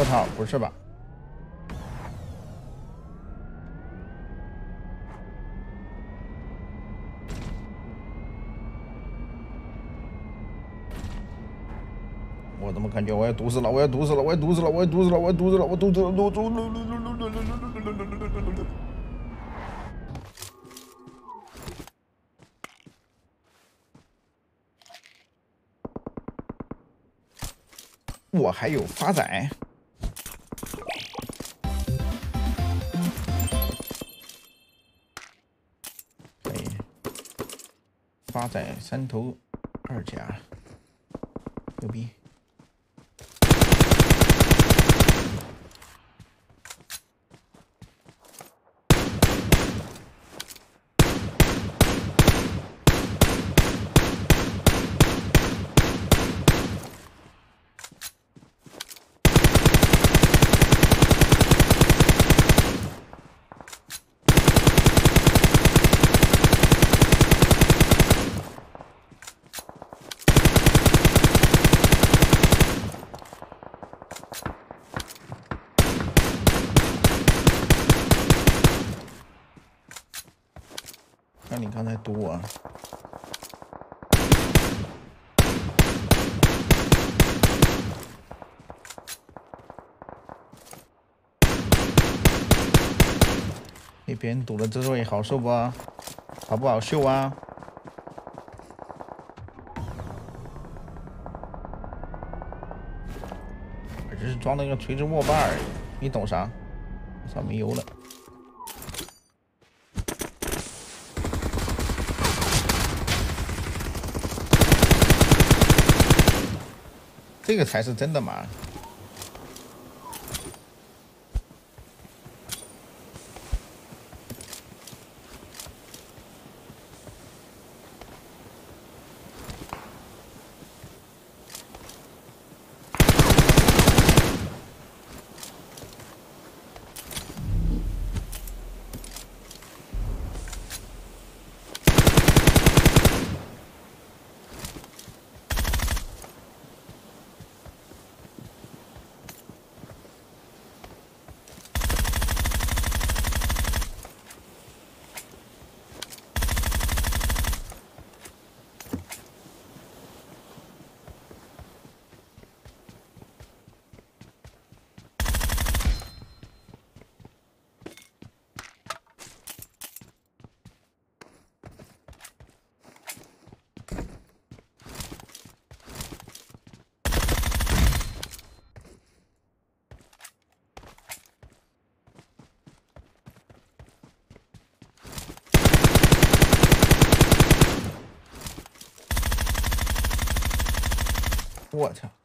我操，不是吧？我怎么感觉我要毒死了？我要毒死了！我要毒死了！我要毒死了！我要毒死了！我毒死了！毒死了！我还有发仔，发仔三头二甲，牛逼！看你刚才堵我，被别人堵了之后也好受不？好不好秀啊？只是装了个垂直握把而已，你懂啥？我操，没油了。这个才是真的嘛！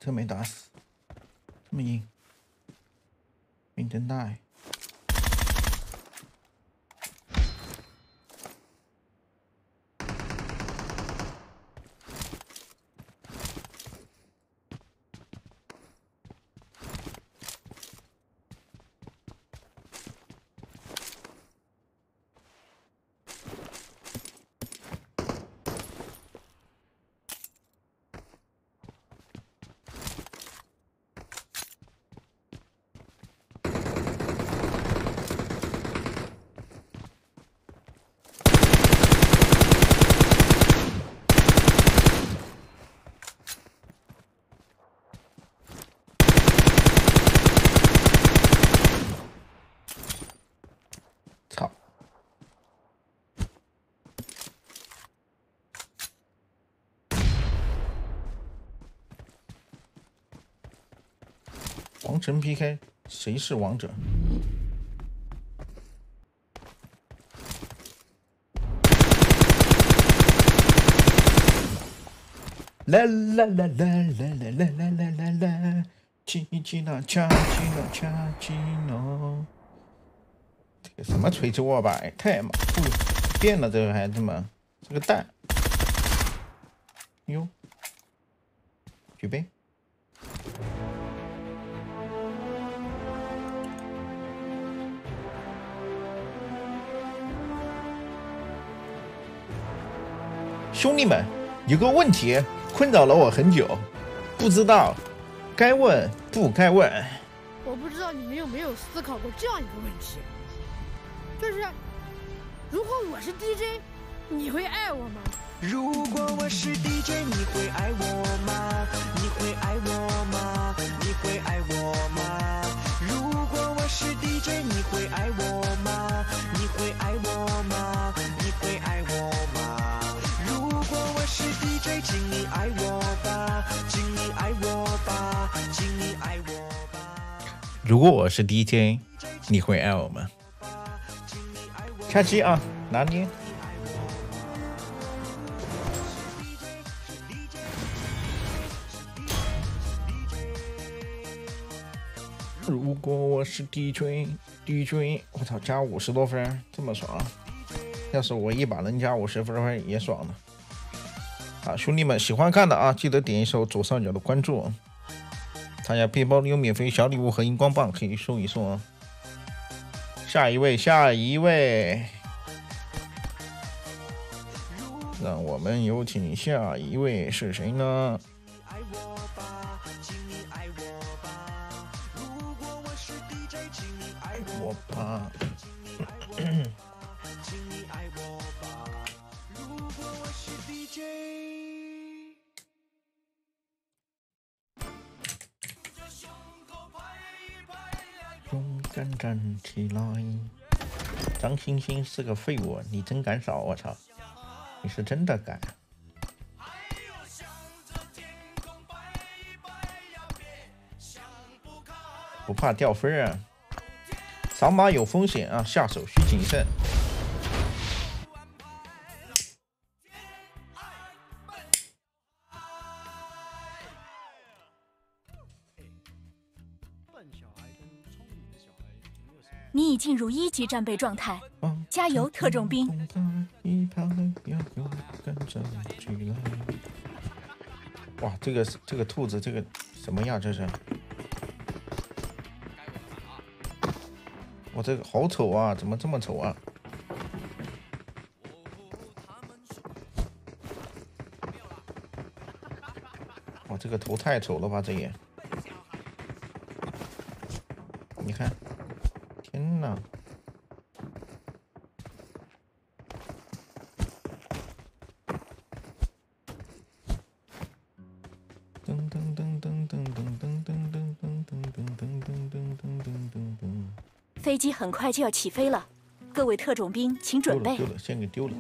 我操，这没打死，这么硬，命真大呀！操！王城 PK，谁是王者？啦啦啦啦啦啦啦啦啦啦啦，叽叽啦恰叽啦恰叽咯。这个什么垂直握把？太马虎了，变了，这个还这么这个蛋。兄弟们，有个问题困扰了我很久，不知道该问不该问。我我不知道你们有没有思考过这样一个问题，就是如果我是 DJ，你会爱我吗？如果我是 DJ，你会爱我吗？你会爱我吗？你会爱我如果我是 DJ，你会爱我吗？开机啊，拿捏。如果我是 DJ，DJ，我操，加五十多分，这么爽！要是我一把能加五十分也爽了。啊，兄弟们喜欢看的啊，记得点一首左上角的关注。他家背包里有免费小礼物和荧光棒，可以送一送啊。下一位，下一位，让我们有请下一位是谁呢？起来！张星星是个废物，你真敢扫！我操，你是真的敢！不怕掉分啊！扫码有风险啊，下手需谨慎。进入一级战备状态，加油，特种兵！哇，这个这个兔子，这个什么呀？这是？我这个好丑啊！怎么这么丑啊？哇，这个头太丑了吧！这也，很快就要起飞了，各位特种兵请准备丢了。先给丢了。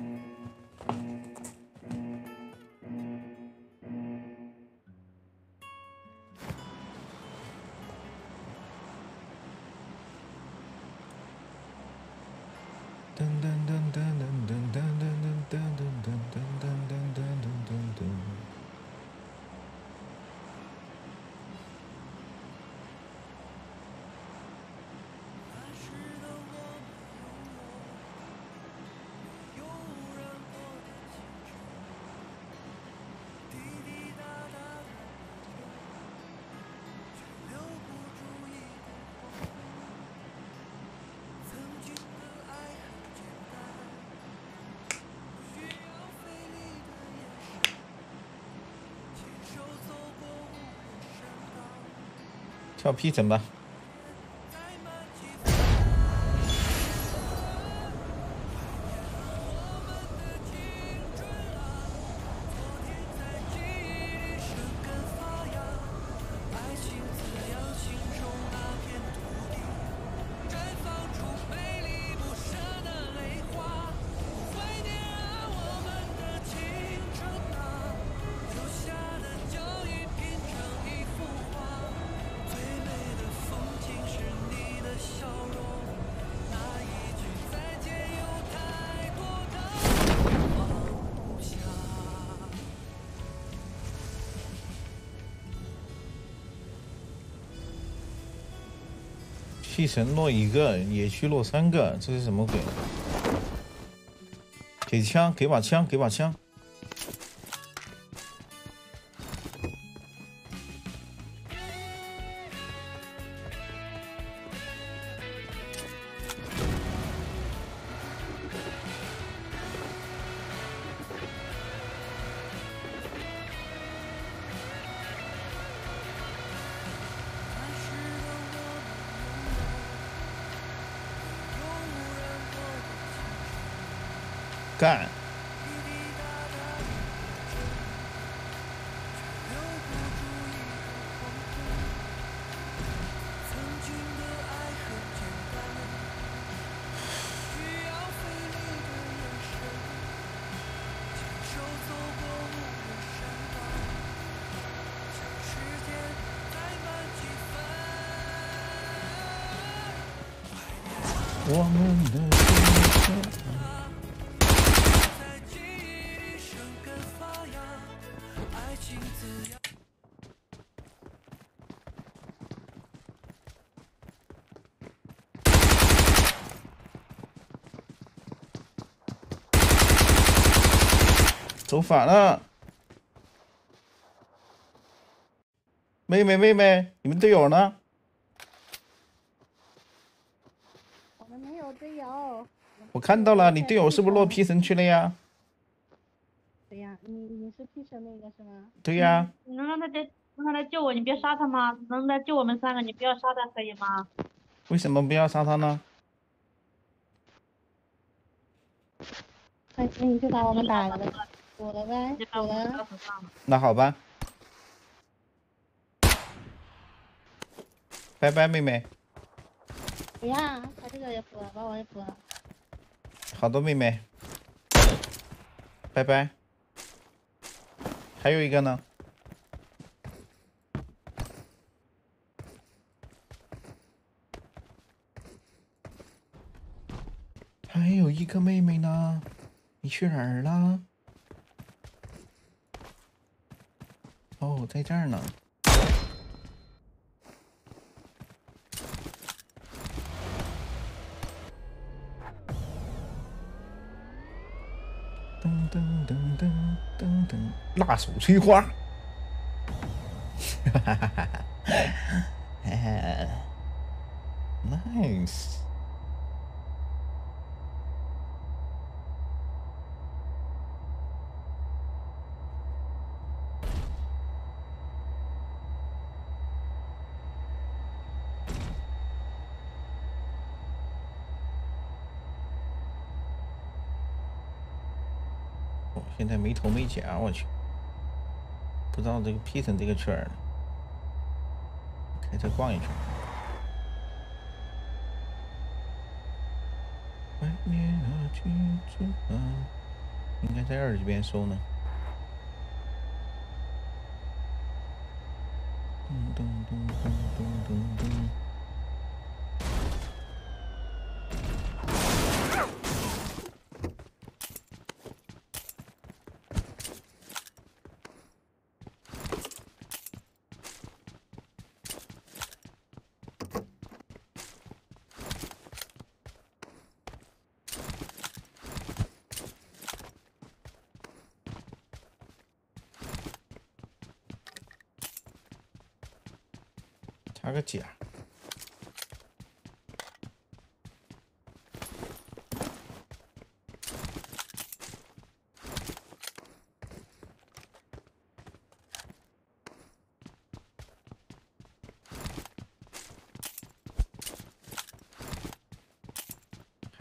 跳 P 层吧。一层落一个，野区落三个，这是什么鬼？给枪，给把枪，给把枪。干！走反了，妹妹妹妹，你们队友呢？我们没有队友。我看到了，你队友是不是落 P 神去了呀？对呀，你你是 P 神那个是吗？对呀，你能让他来，能让他来救我，你别杀他吗？能来救我们三个，你不要杀他，可以吗？为什么不要杀他呢？哎那你就把我们打了呗，补了呗，我们补了。搞死上了。那好吧，拜拜，妹妹，不要，把这个也补了，把我也补了。好的，妹妹，拜拜。还有一个呢，还有一个妹妹呢，你去哪儿了？哦，在这儿呢。噔噔噔噔噔噔，辣手摧花。哈哈哈哈哈！Nice。哦，现在没头没甲，我去，不知道这个 P 成这个圈儿，开车逛一圈。怀念啊，记住啊，应该在二这边收呢。噔噔噔噔噔噔噔。插个甲。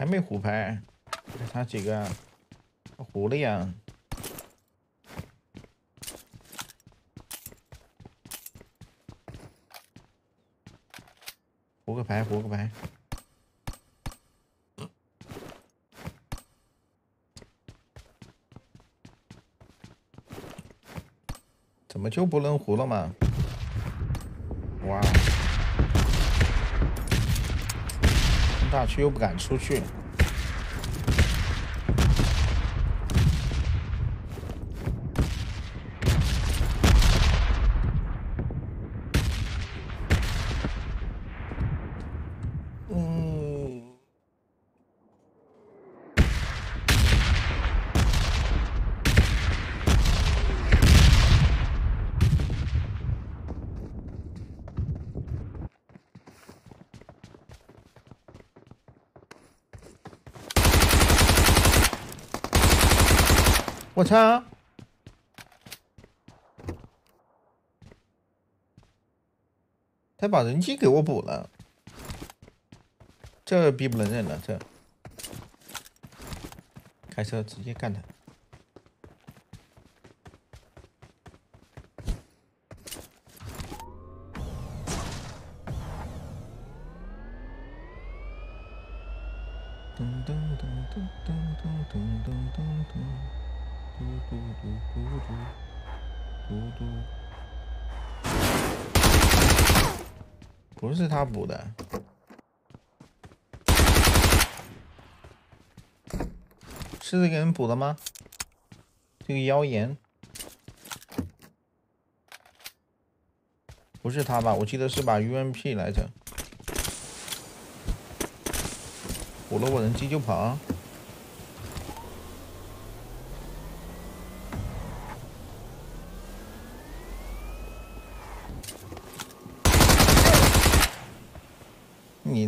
没胡牌，还差几个？胡了呀！胡个牌，胡个牌。怎么就不能胡了嘛？哇！下去又不敢出去。嗯，我操！他把人机给我补了。这逼不能认了，这开车直接干他！他补的，狮子给人补的吗？这个妖炎不是他吧？我记得是把 UMP 来着，补了我人机就跑。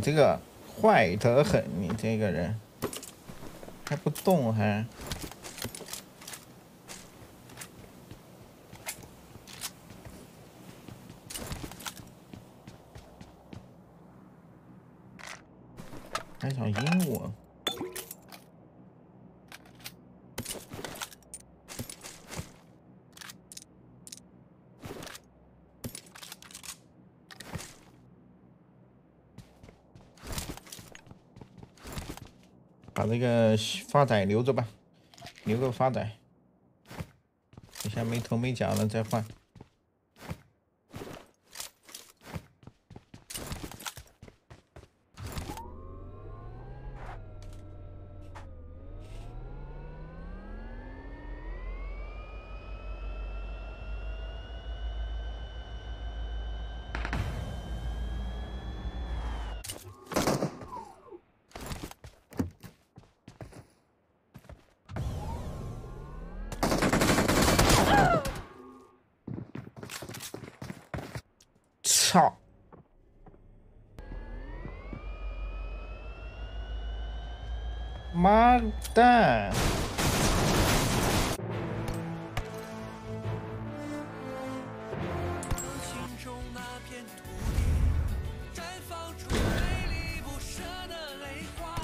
这个坏得很，你这个人还不动还？还想阴我？把那个发仔留着吧，留个发仔，等下没头没脚了再换。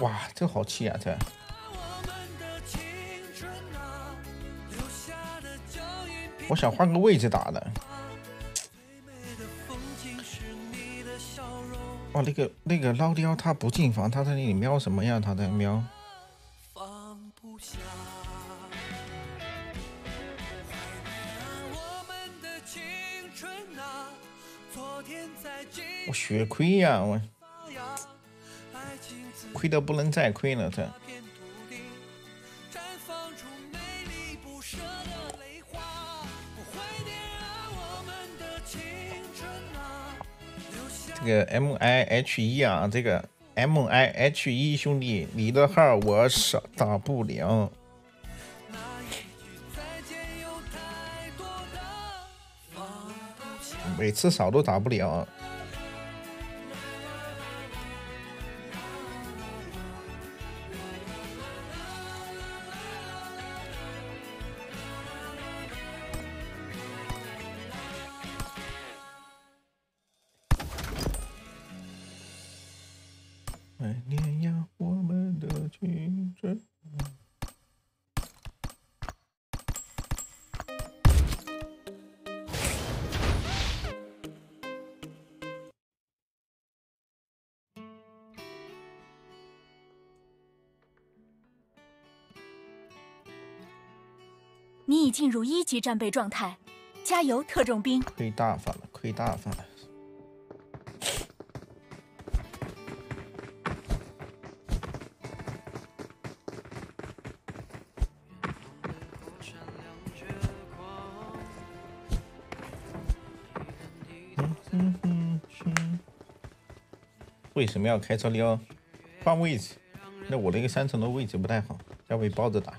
哇，这好气啊！这。我想换个位置打的。哇，那个那个捞雕他不进房，他在那里瞄什么呀？他在瞄。我血亏呀，我亏的不能再亏了，这。这个 M I H 一啊，这个 M I H 一兄弟，你的号我扫打不了，每次扫都打不了。进入一级战备状态，加油，特种兵！亏大发了，亏大发了。为什么要开车撩？换位置。那我那个三层的位置不太好，要被包着打。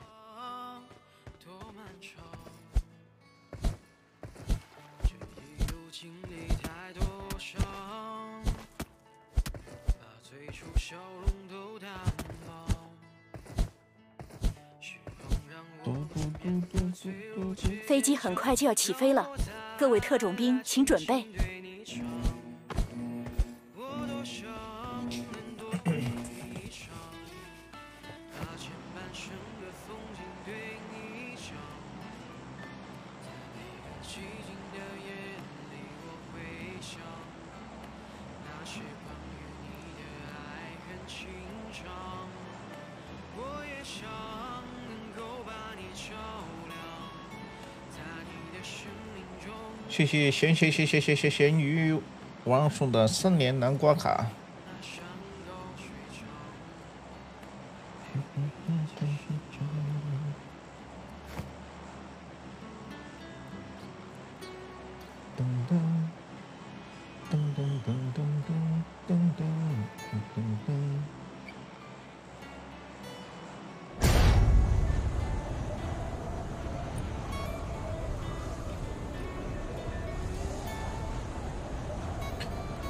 就要起飞了，各位特种兵，请准备。谢谢咸咸咸咸咸咸咸鱼王送的三年南瓜卡。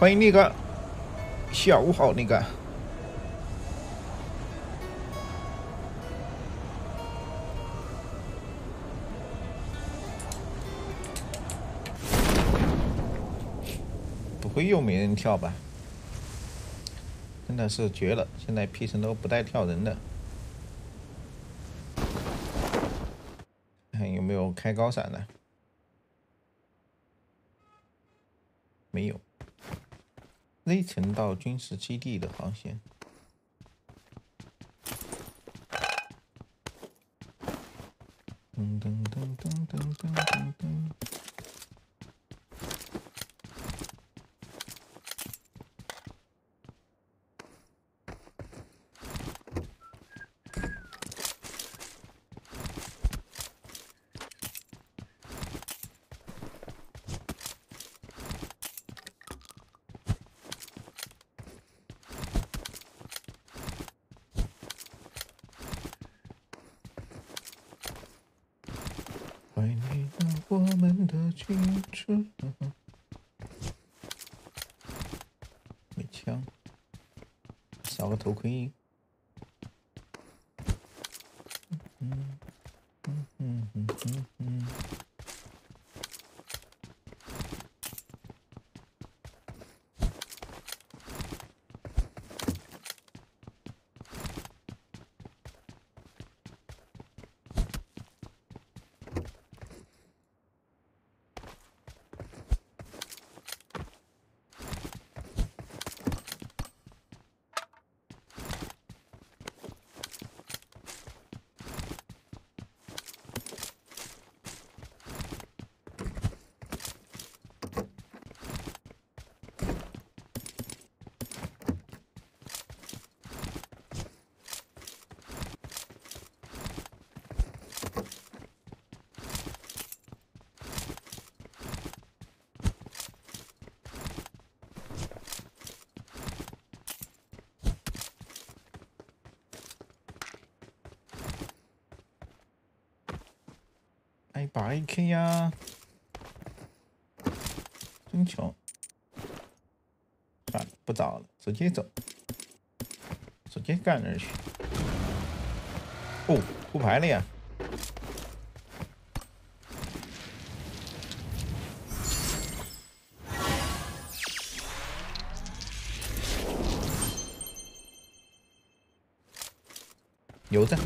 欢迎那个下午好，那个不会又没人跳吧？真的是绝了！现在 P 城都不带跳人的，看有没有开高闪的？没有。内城到军事基地的航线。没枪，少个头盔。嗯嗯嗯嗯嗯嗯。八 AK 呀，真巧！算了，不找了，直接走，直接干那去。哦，铺牌了呀！留着。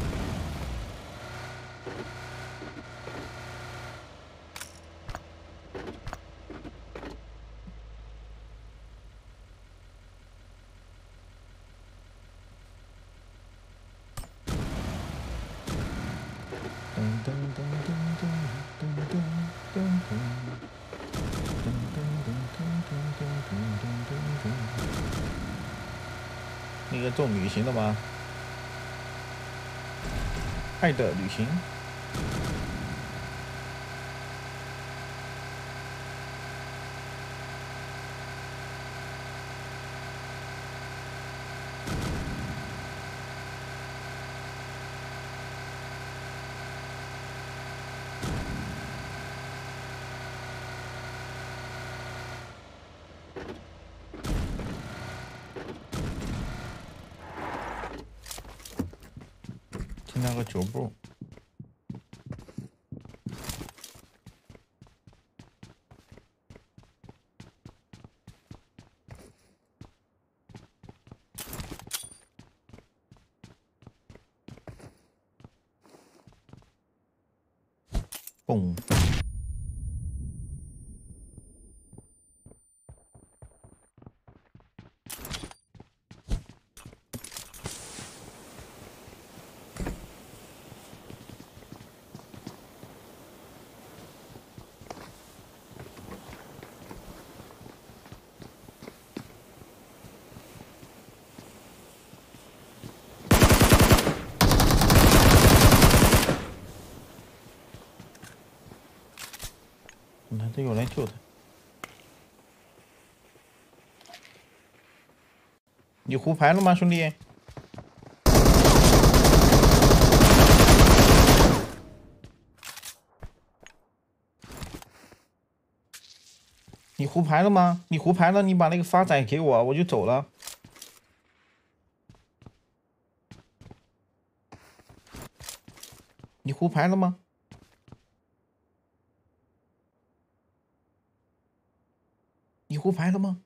的吗？爱的旅行。脚步，嘣！我来救他。你胡牌了吗，兄弟？你胡牌了吗？你胡牌了，你把那个发展给我，我就走了。你胡牌了吗？胡牌了吗？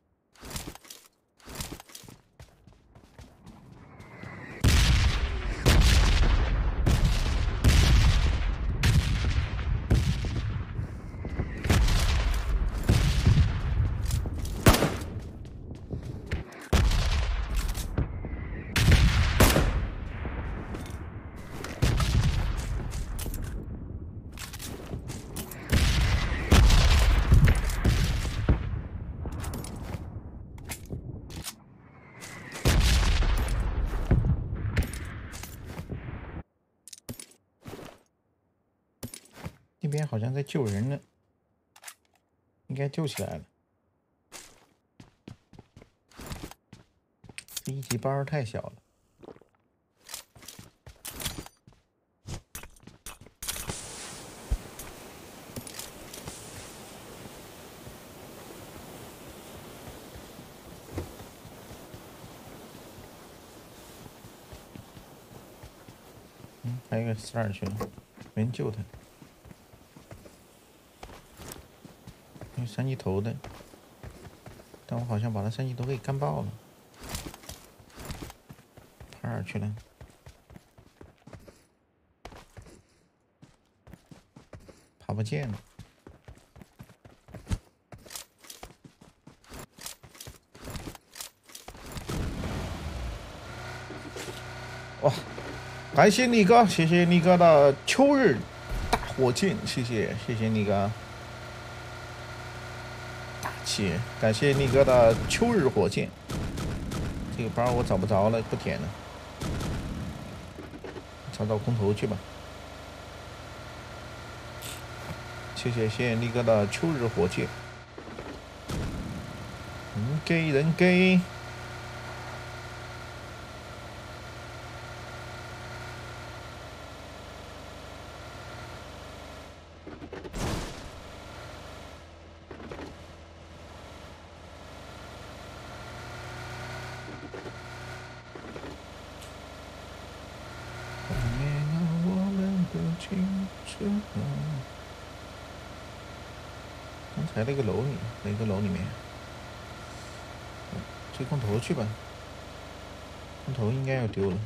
那边好像救人呢，应该救起来了。这一级包太小了。还有一个四二去了，没人救他。三级头的，但我好像把他三级头给干爆了。跑哪儿去了？跑不见了。哇！感谢力哥，谢谢力哥的秋日大火箭，谢谢谢谢力哥。感谢力哥的秋日火箭。这个包我找不着了，不舔了，找找空投去吧。谢谢谢谢力哥的秋日火箭。人给人给。怀念了我们的青春。刚刚才那个楼里，哪个楼里面？追空投去吧，空投应该要丢了。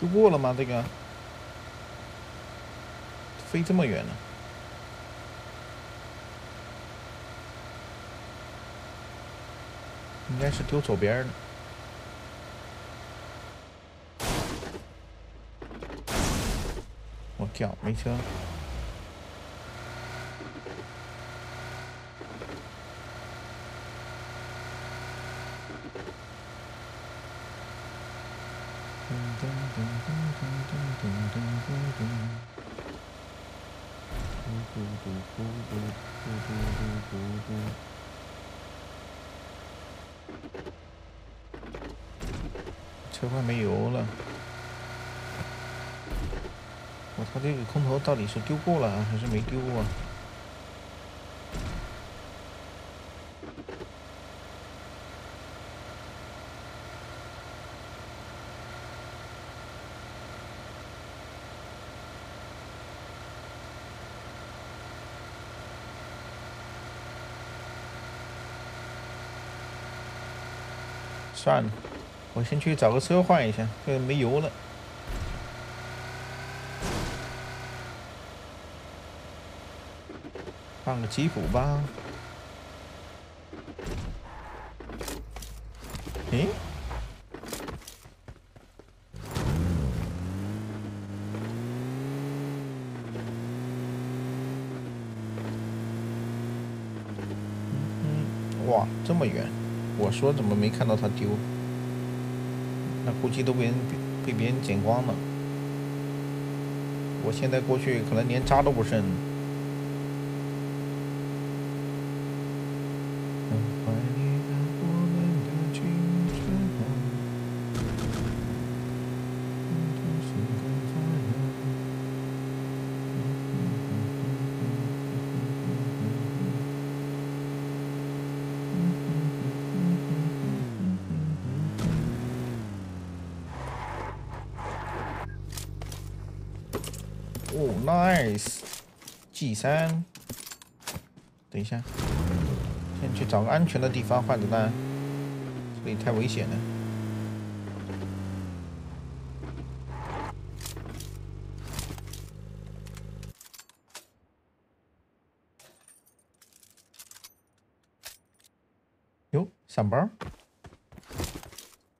丢过了吗？这个飞这么远呢，应该是丢左边了。我靠，没车。到底是丢过了还是没丢啊？算了，我先去找个车换一下，这个没油了。放个吉普吧。诶？嗯，哇，这么远！我说怎么没看到他丢？那估计都被人被别人捡光了。我现在过去，可能连渣都不剩。三。等一下，先去找个安全的地方换子弹，这里太危险了。哟，伞包，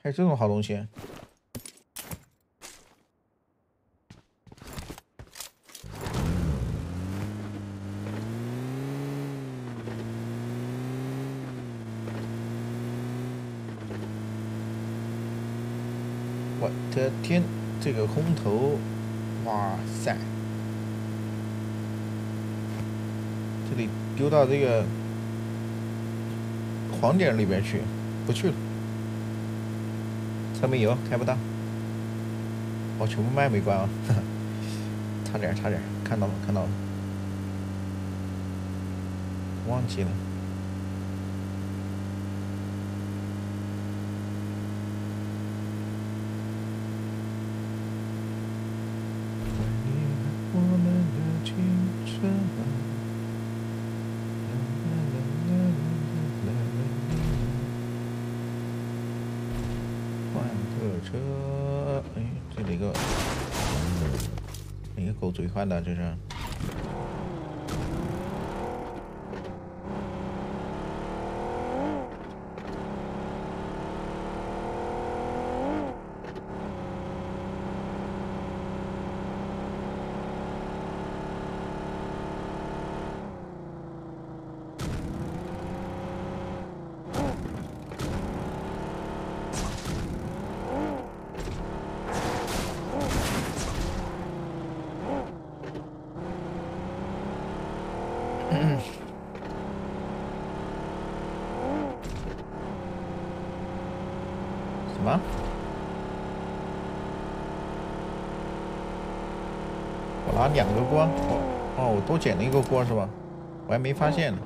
还有这种好东西。我的天，这个空投，哇塞！这里丢到这个黄点里边去，不去了。车没油，开不到。我全部麦没关啊，差点差点，看到了看到了，忘记了。快的就是。什么？我拿两个锅，哦哦，我多捡了一个锅是吧？我还没发现呢。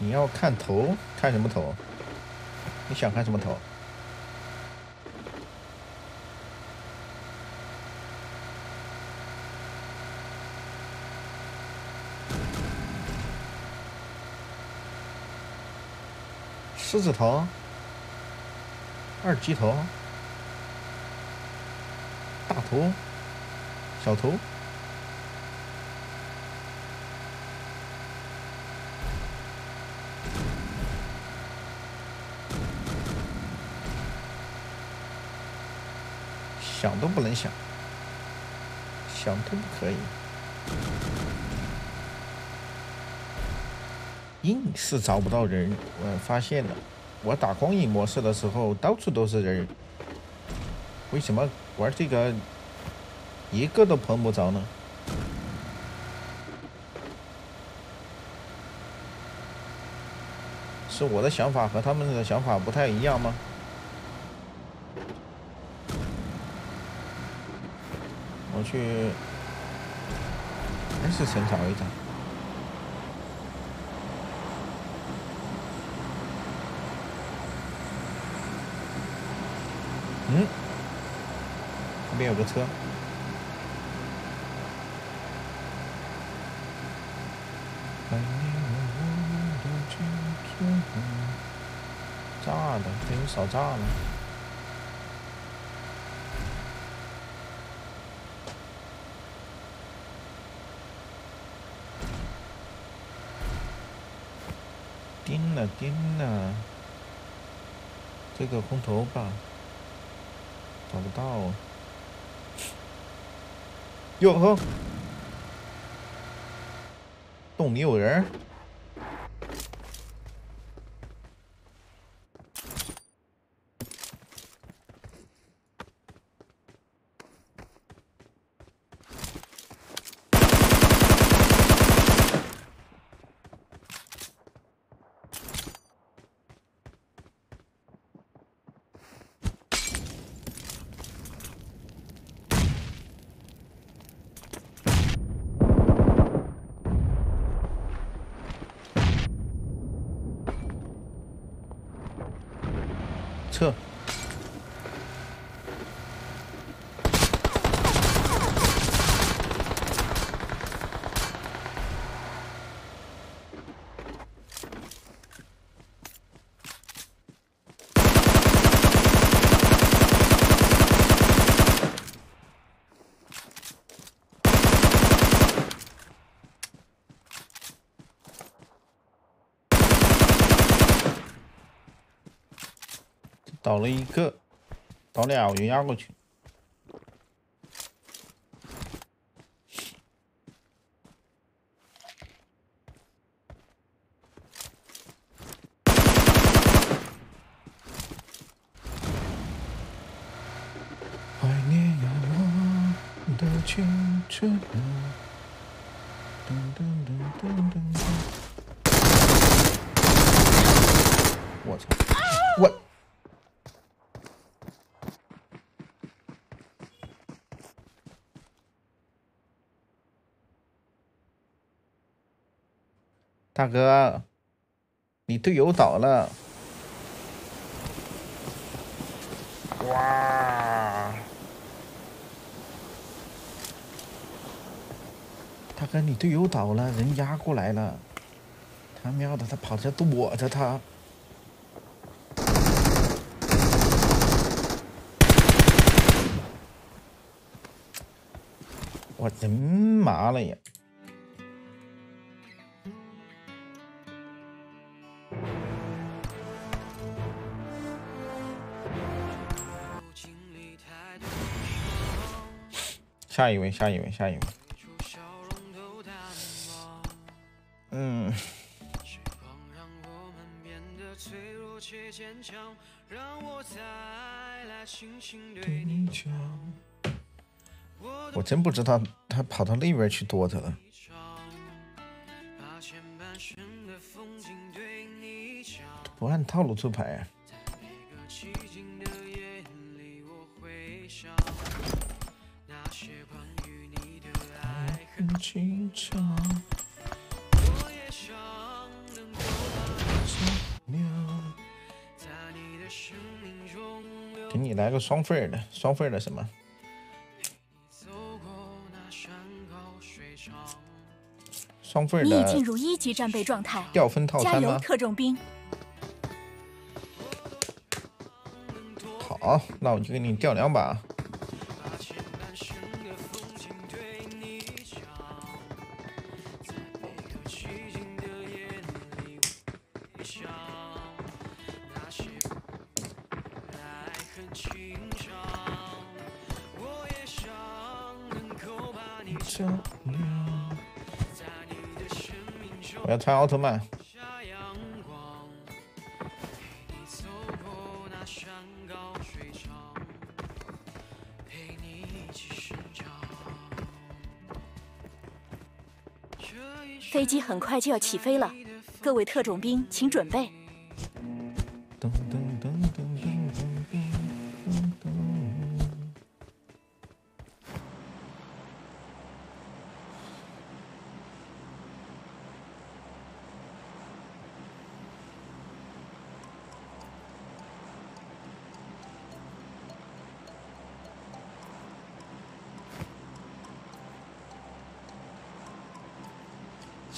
你要看头，看什么头？你想看什么头？狮子头，二级头，大头，小头，想都不能想，想都不可以。硬是找不到人，我发现了。我打光影模式的时候，到处都是人，为什么玩这个一个都碰不着呢？是我的想法和他们的想法不太一样吗？我去 S 城找一找。嗯，那边有个车。炸的，被人扫炸了。盯了盯了，这个空投吧。找不到啊，哟呵，洞里有人。倒了一个，倒俩我就压过去。怀念呀我的青春啊！噔噔噔噔噔噔！我操！我。大哥，你队友倒了！哇！大哥，你队友倒了，人压过来了！他喵的，他跑这躲着他！我人麻了呀！下一位，下一位，下一位。嗯。我真不知道他跑到那边去躲着了。不按套路出牌。给你来个双份的，双份的什么？双份的。你已进入一级战备状态，掉分套餐加油，特种兵！好，那我就给你掉两把。要穿奥特曼。飞机很快就要起飞了，各位特种兵，请准备。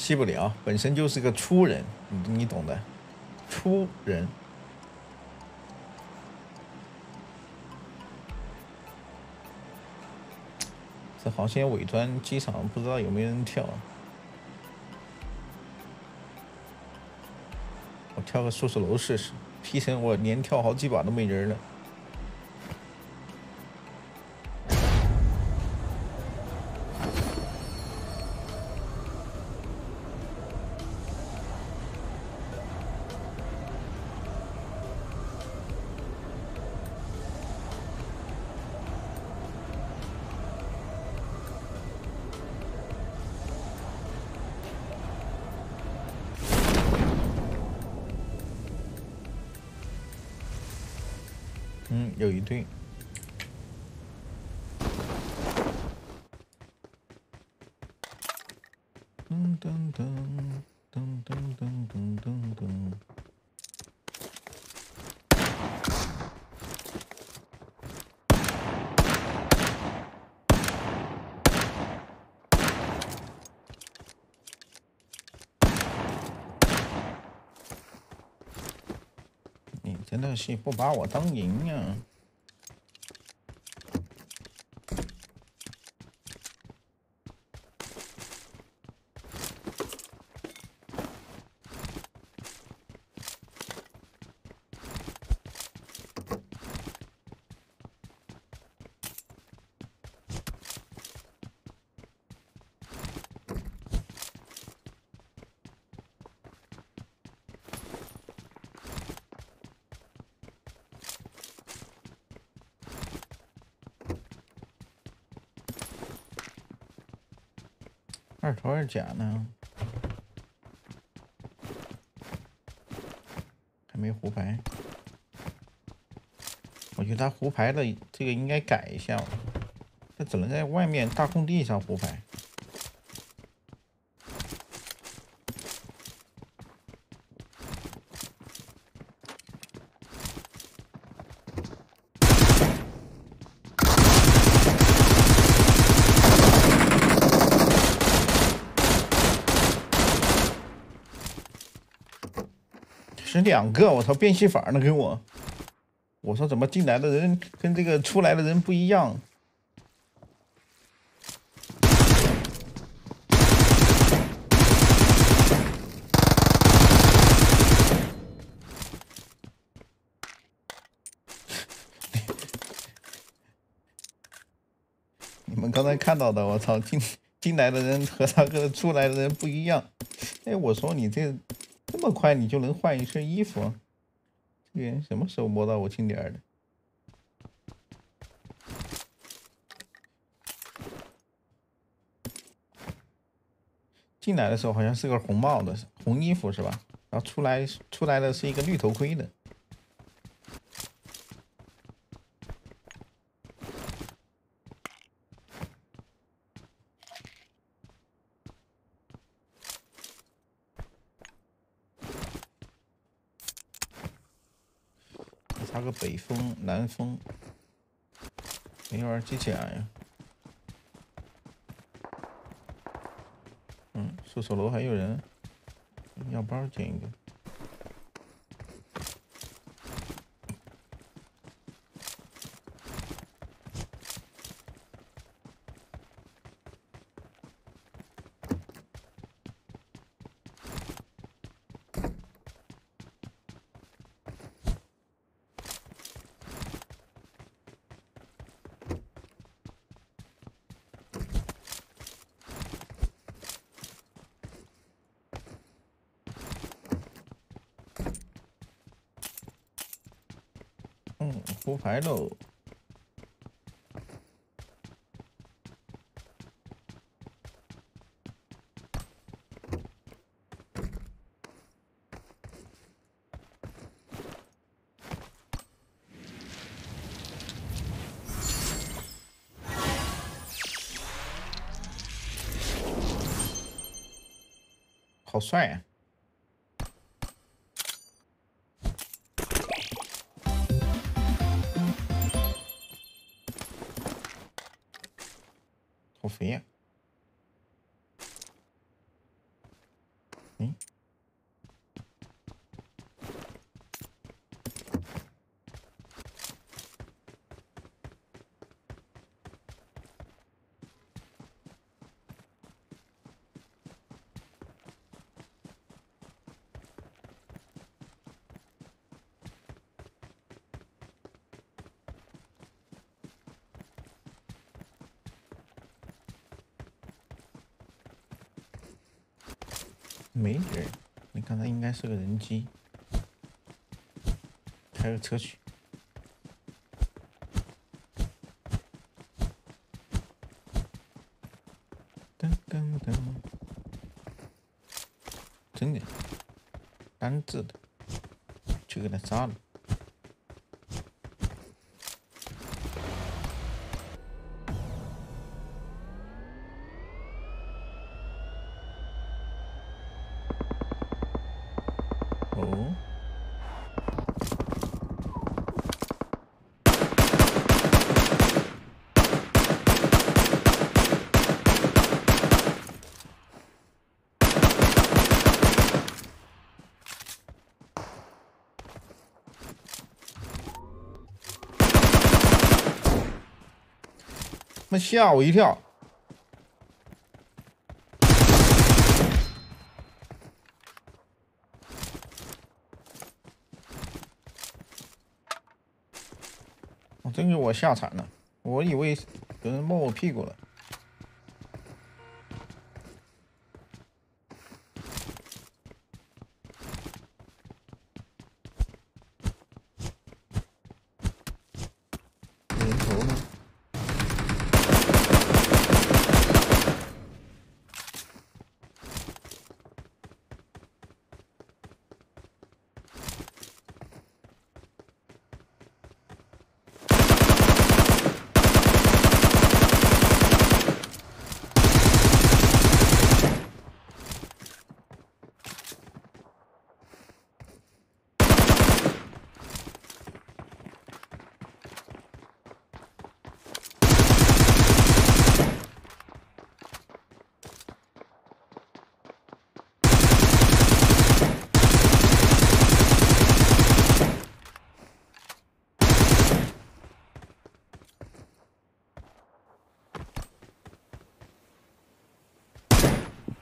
吸不了，本身就是个粗人，你你懂的，粗人。这航线尾端机场不知道有没有人跳，我跳个宿舍楼试试。P 城我连跳好几把都没人了。不把我当人呀！头二甲呢？还没胡牌。我觉得他胡牌的这个应该改一下，他只能在外面大空地上胡牌。是两个，我操，变戏法呢给我！我说怎么进来的人跟这个出来的人不一样？你们刚才看到的，我操，进进来的人和他和出来的人不一样。哎，我说你这。这么快你就能换一身衣服？这个人什么时候摸到我近点的？进来的时候好像是个红帽子、红衣服是吧？然后出来出来的是一个绿头盔的。插个北风、南风，没玩机甲呀。嗯，射手楼还有人，药包捡一个。胡牌喽！好帅呀！Yeah. 是个人机，开个车去。噔噔噔，真的，单字的，去给他杀了。哦，吓我一跳！我真给我吓惨了，我以为有人摸我屁股了。人头呢？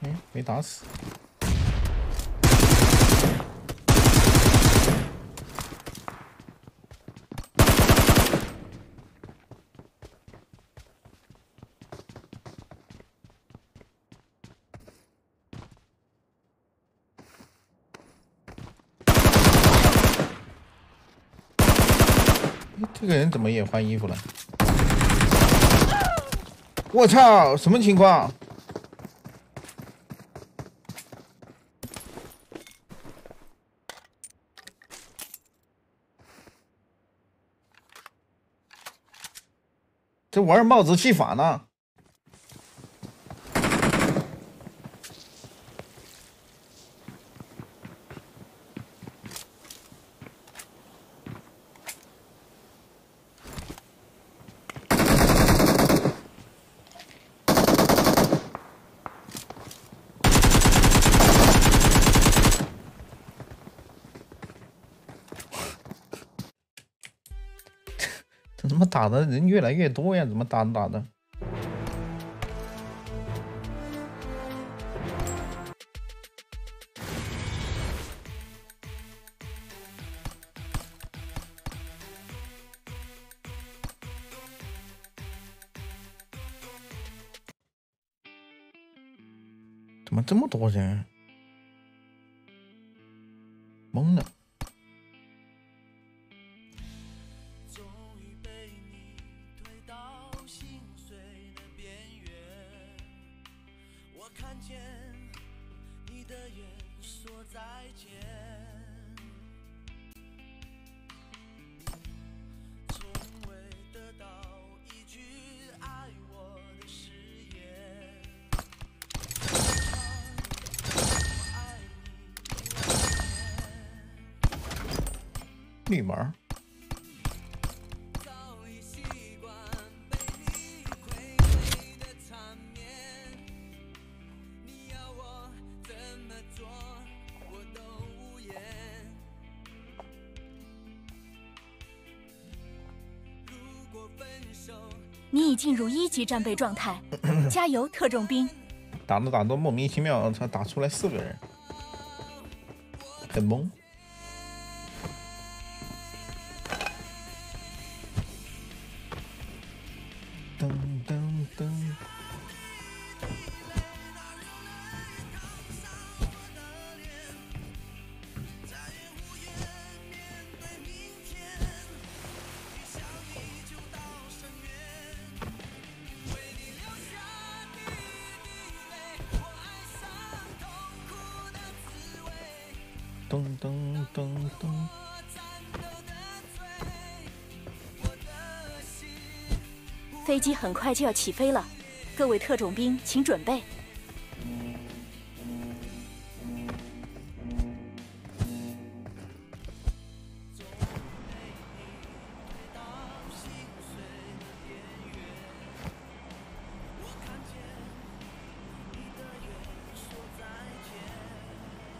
哎，没打死。这个人怎么也换衣服了？我操，什么情况？这玩帽子戏法呢？这他妈打的人越来越多呀？怎么打打的？怎么这么多人？进入一级战备状态，加油，特种兵！打着打着莫名其妙，他打出来四个人，很懵。飞机很快就要起飞了，各位特种兵，请准备。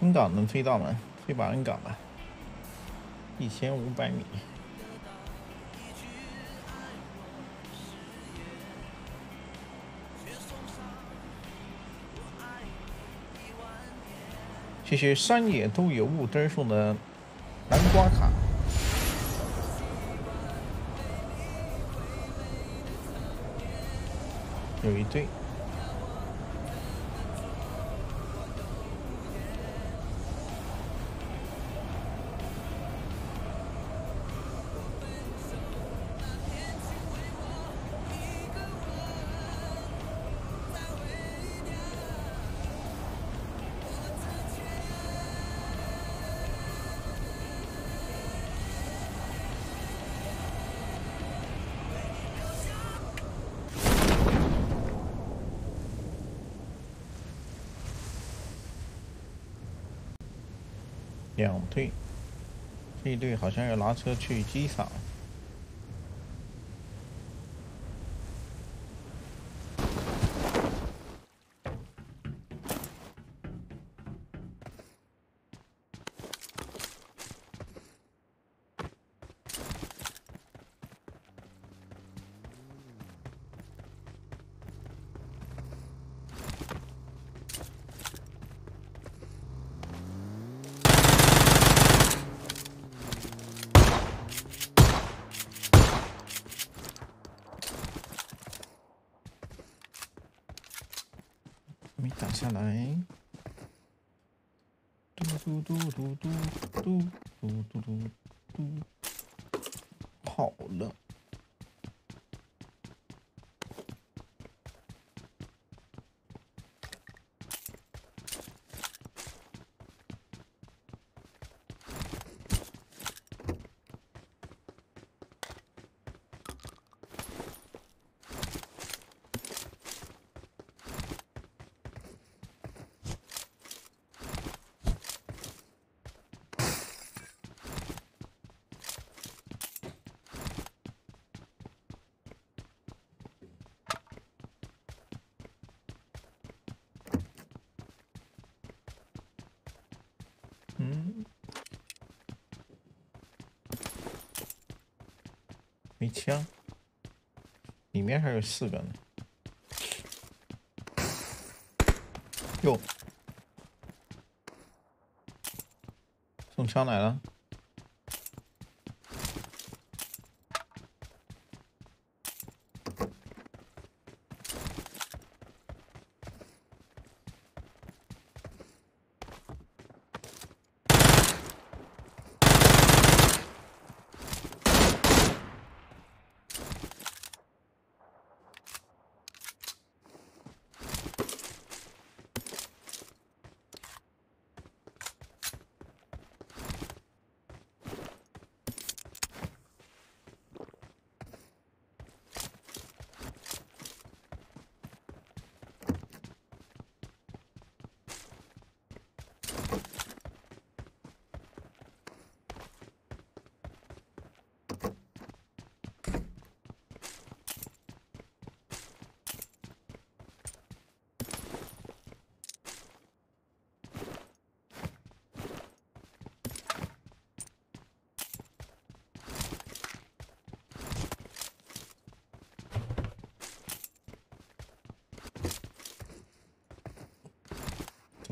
空港能飞到吗？飞往空港吧，一千五百米。谢谢山野都有雾灯送的南瓜卡，有一对。队好像要拿车去机场。没枪，里面还有四个呢。哟，送枪来了。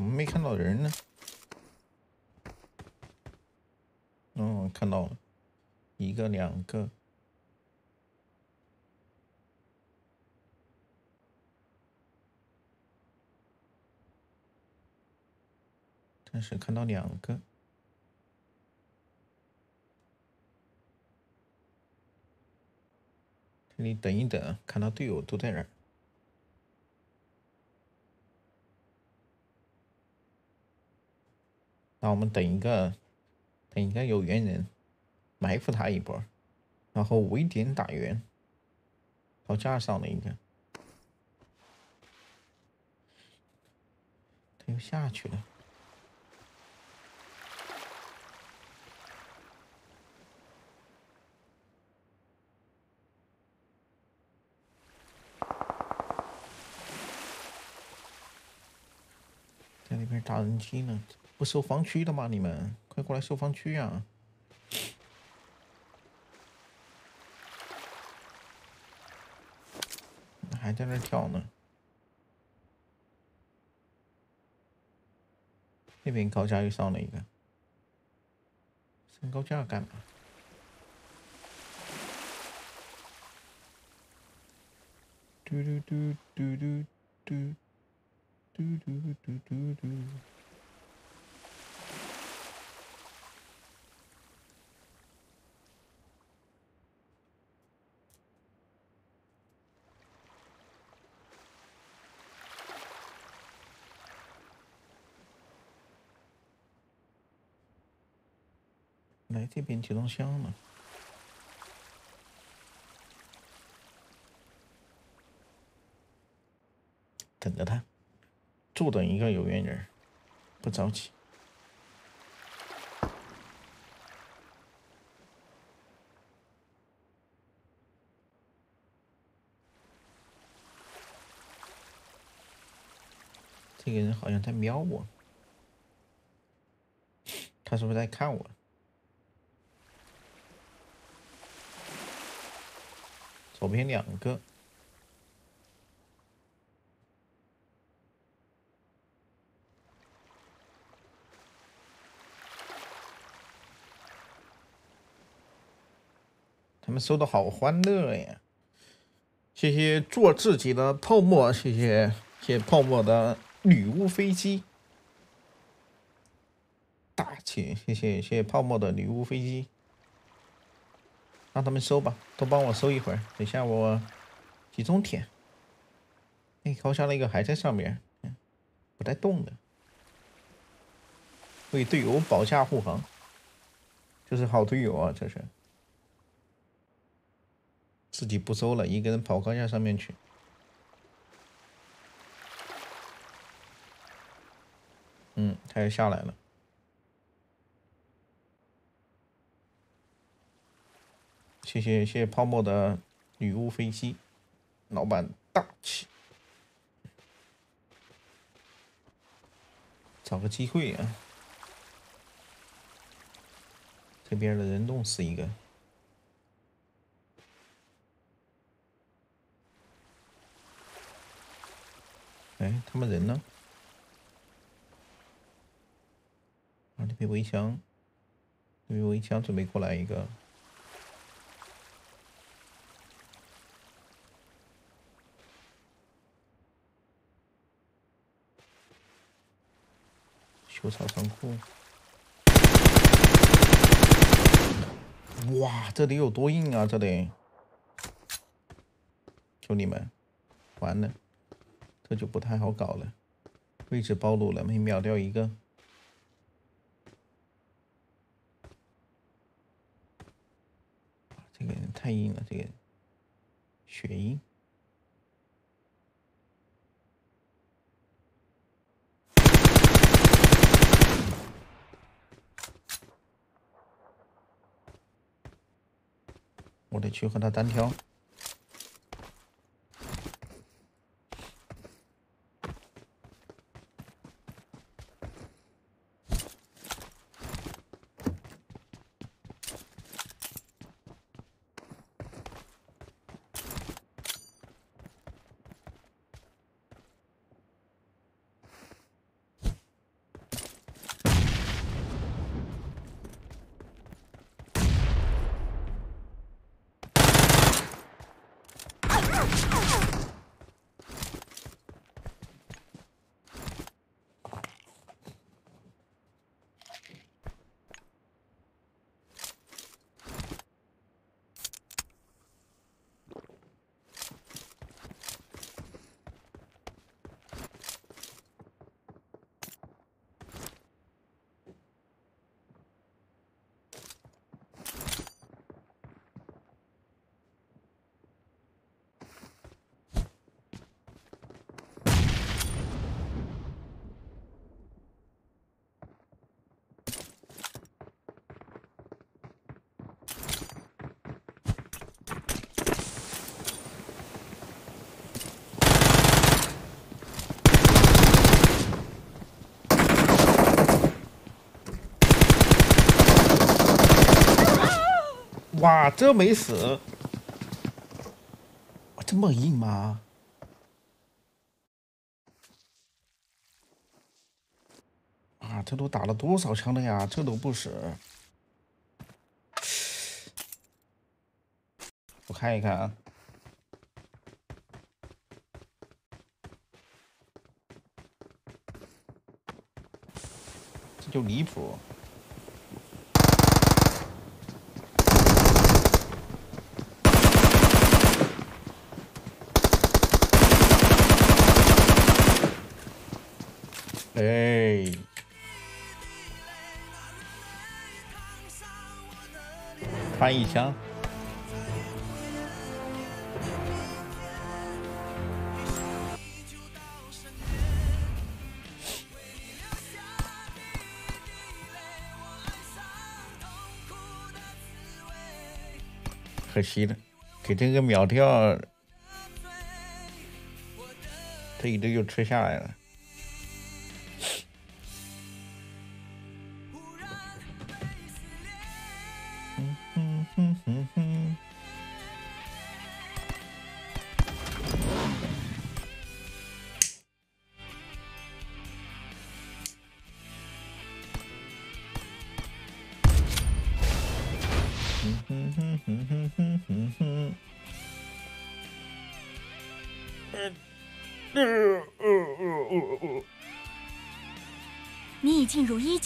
么没看到人呢？哦，看到了，一个、两个，但是看到两个，这里等一等，看到队友都在这。那我们等一个，等一个有缘人，埋伏他一波，然后围点打援。好架上了一个，他又下去了。在那边打人机呢。不收防区的吗？你们快过来收防区啊！还在那跳呢。那边高架又上了一个，升高架干嘛？嘟嘟嘟嘟嘟嘟嘟嘟嘟嘟嘟。这边集装箱呢，等着他，坐等一个有缘人，不着急。这个人好像在瞄我，他是不是在看我？左边两个，他们收的好欢乐呀！谢谢做自己的泡沫，谢谢谢泡沫的女巫飞机，大姐！谢谢谢谢泡沫的女巫飞机。让他们收吧，都帮我收一会儿。等下我集中舔。哎，高下那个还在上面，不带动的。为队友保驾护航，这是好队友啊！这是自己不收了，一个人跑高架上面去。嗯，他又下来了。谢谢谢谢泡沫的女巫飞机，老板大气，找个机会啊！这边的人弄死一个，哎，他们人呢？啊，这边围墙，这边围墙准备过来一个。修草仓库，哇，这里有多硬啊！这里，兄弟们，完了，这就不太好搞了。位置暴露了，没秒掉一个。这个人太硬了，这个血硬。我得去和他单挑。哇，这没死，这么硬吗？啊，这都打了多少枪了呀？这都不死。我看一看啊，这就离谱。哎，翻一枪。可惜了，给这个秒掉，这一队就吃下来了。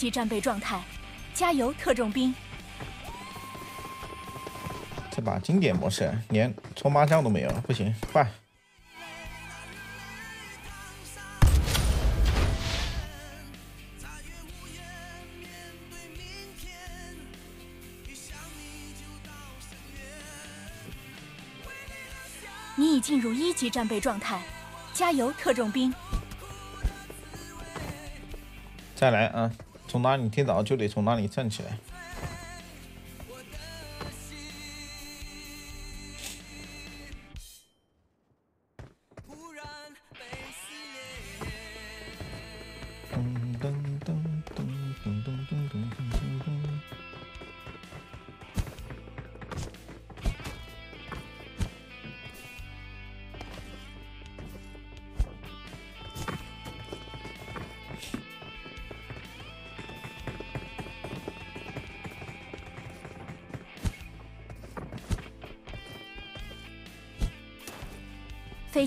级战备状态，加油，特种兵！这把经典模式连搓麻将都没有，不行，换。你已进入一级战备状态，加油，特种兵！再来啊！从哪里跌倒就得从哪里站起来。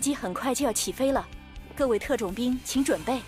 机很快就要起飞了，各位特种兵请准备。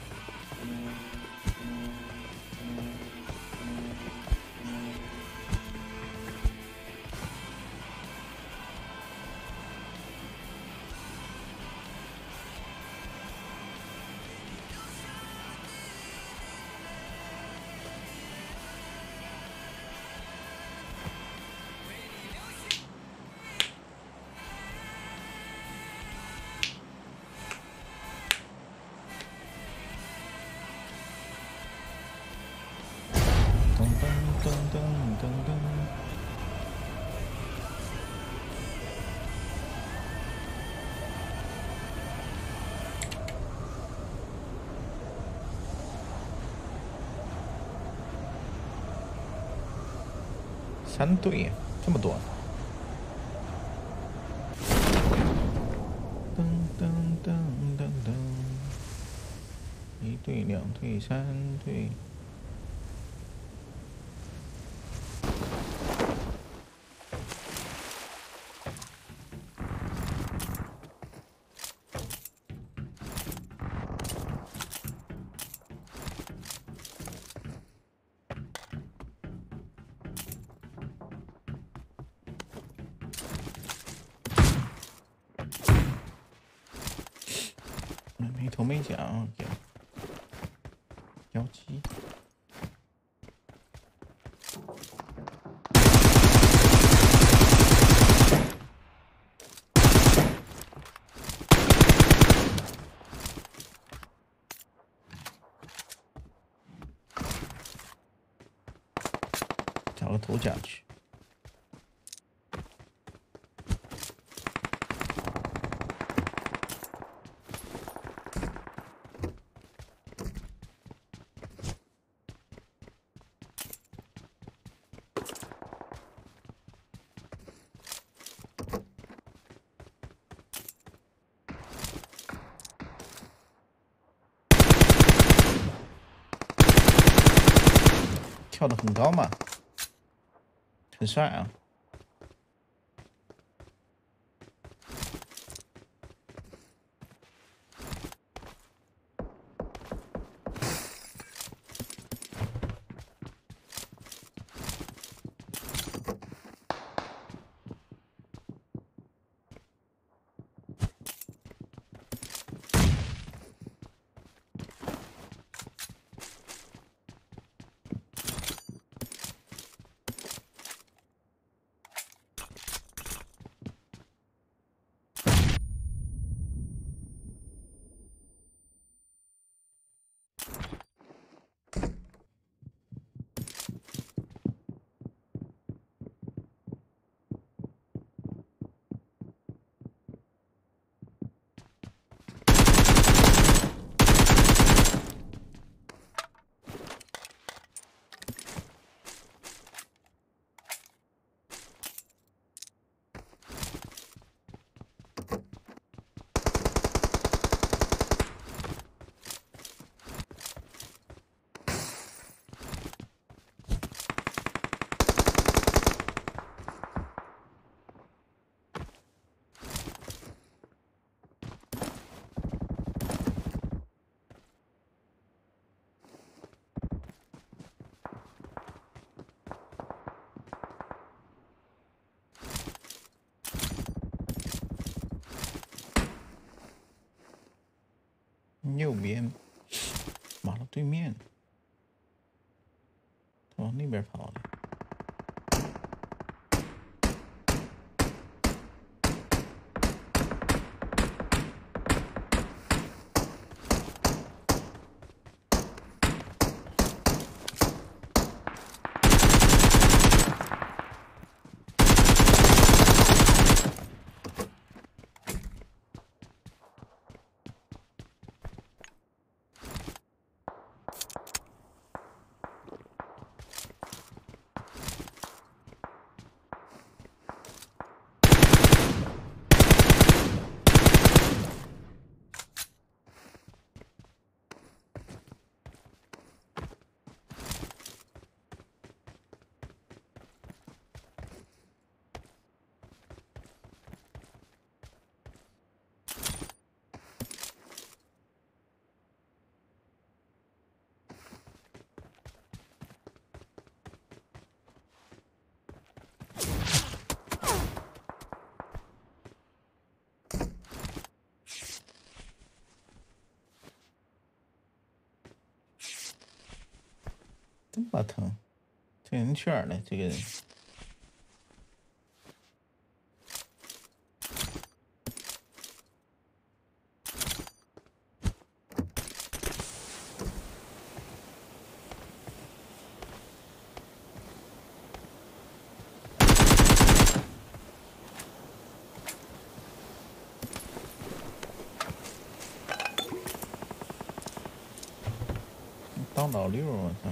真对呀没讲幺七。找个头甲去。跳的很高嘛，很帅啊。这么疼，这人去哪儿了？这个人。当老六，我操！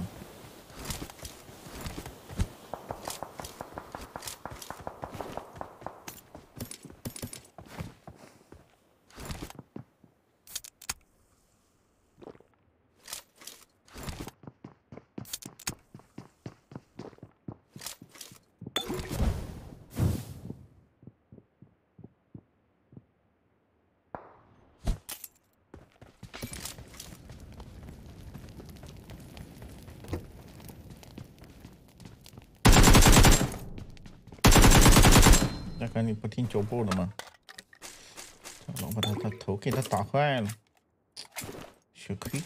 你不听脚步了吗？老把他他头给他打坏了，血亏，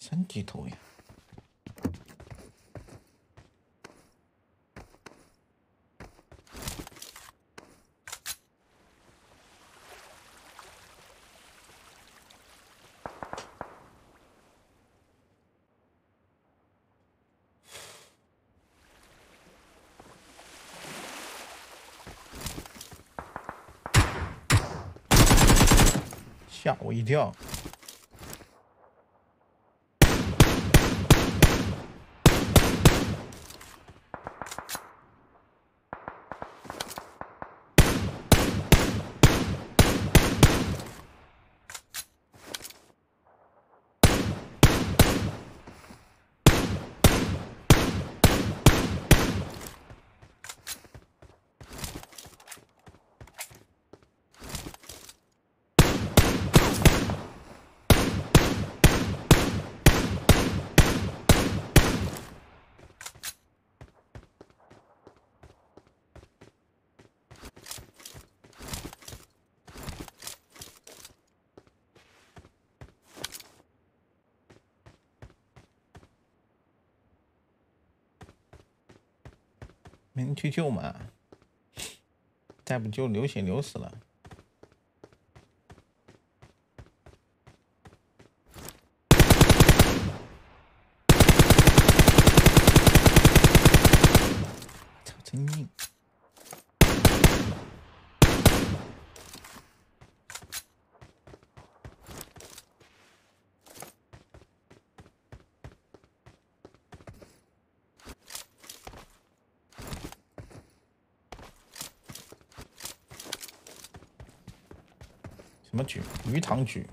三级头呀！吓我一定要去救嘛？再不救，流血流死了。操，真硬！什么局？鱼塘局。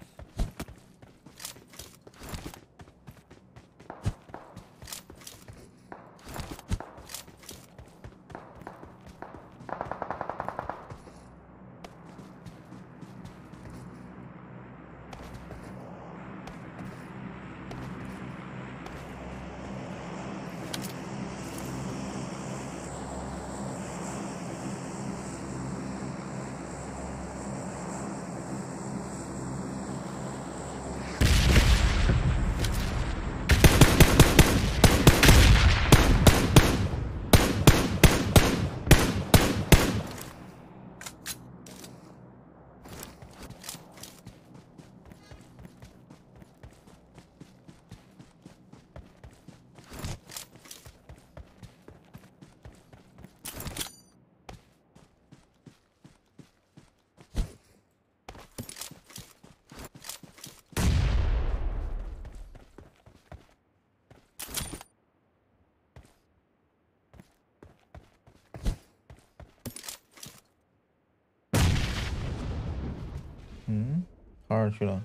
哪儿去了？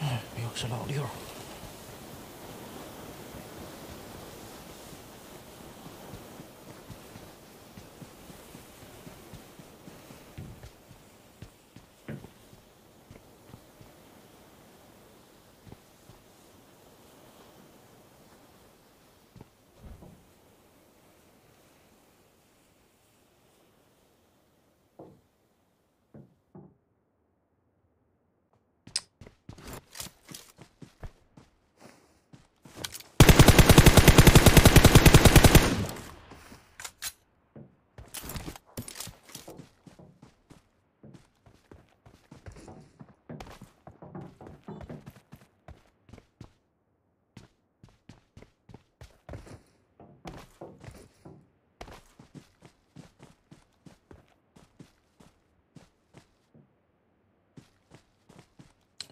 哎，又是老六。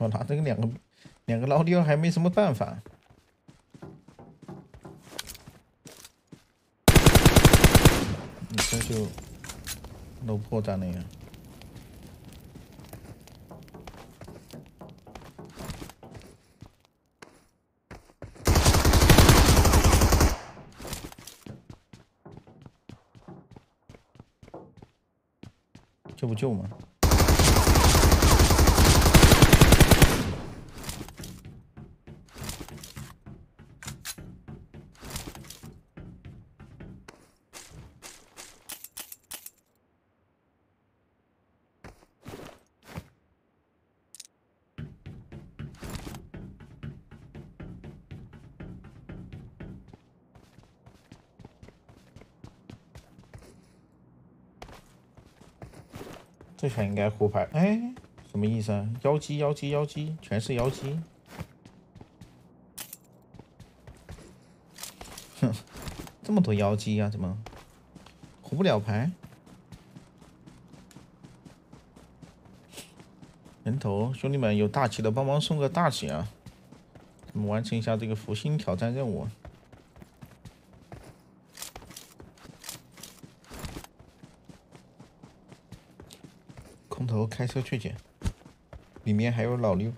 我拿这个两个两个老六还没什么办法。你这就露破绽了呀！救不救吗？这下应该胡牌，哎，什么意思啊？妖姬，妖姬，妖姬，全是妖姬。哼，这么多妖姬呀，怎么胡不了牌？人头，兄弟们有大旗的帮忙送个大旗啊！我们完成一下这个福星挑战任务。空投开车去捡，里面还有老六。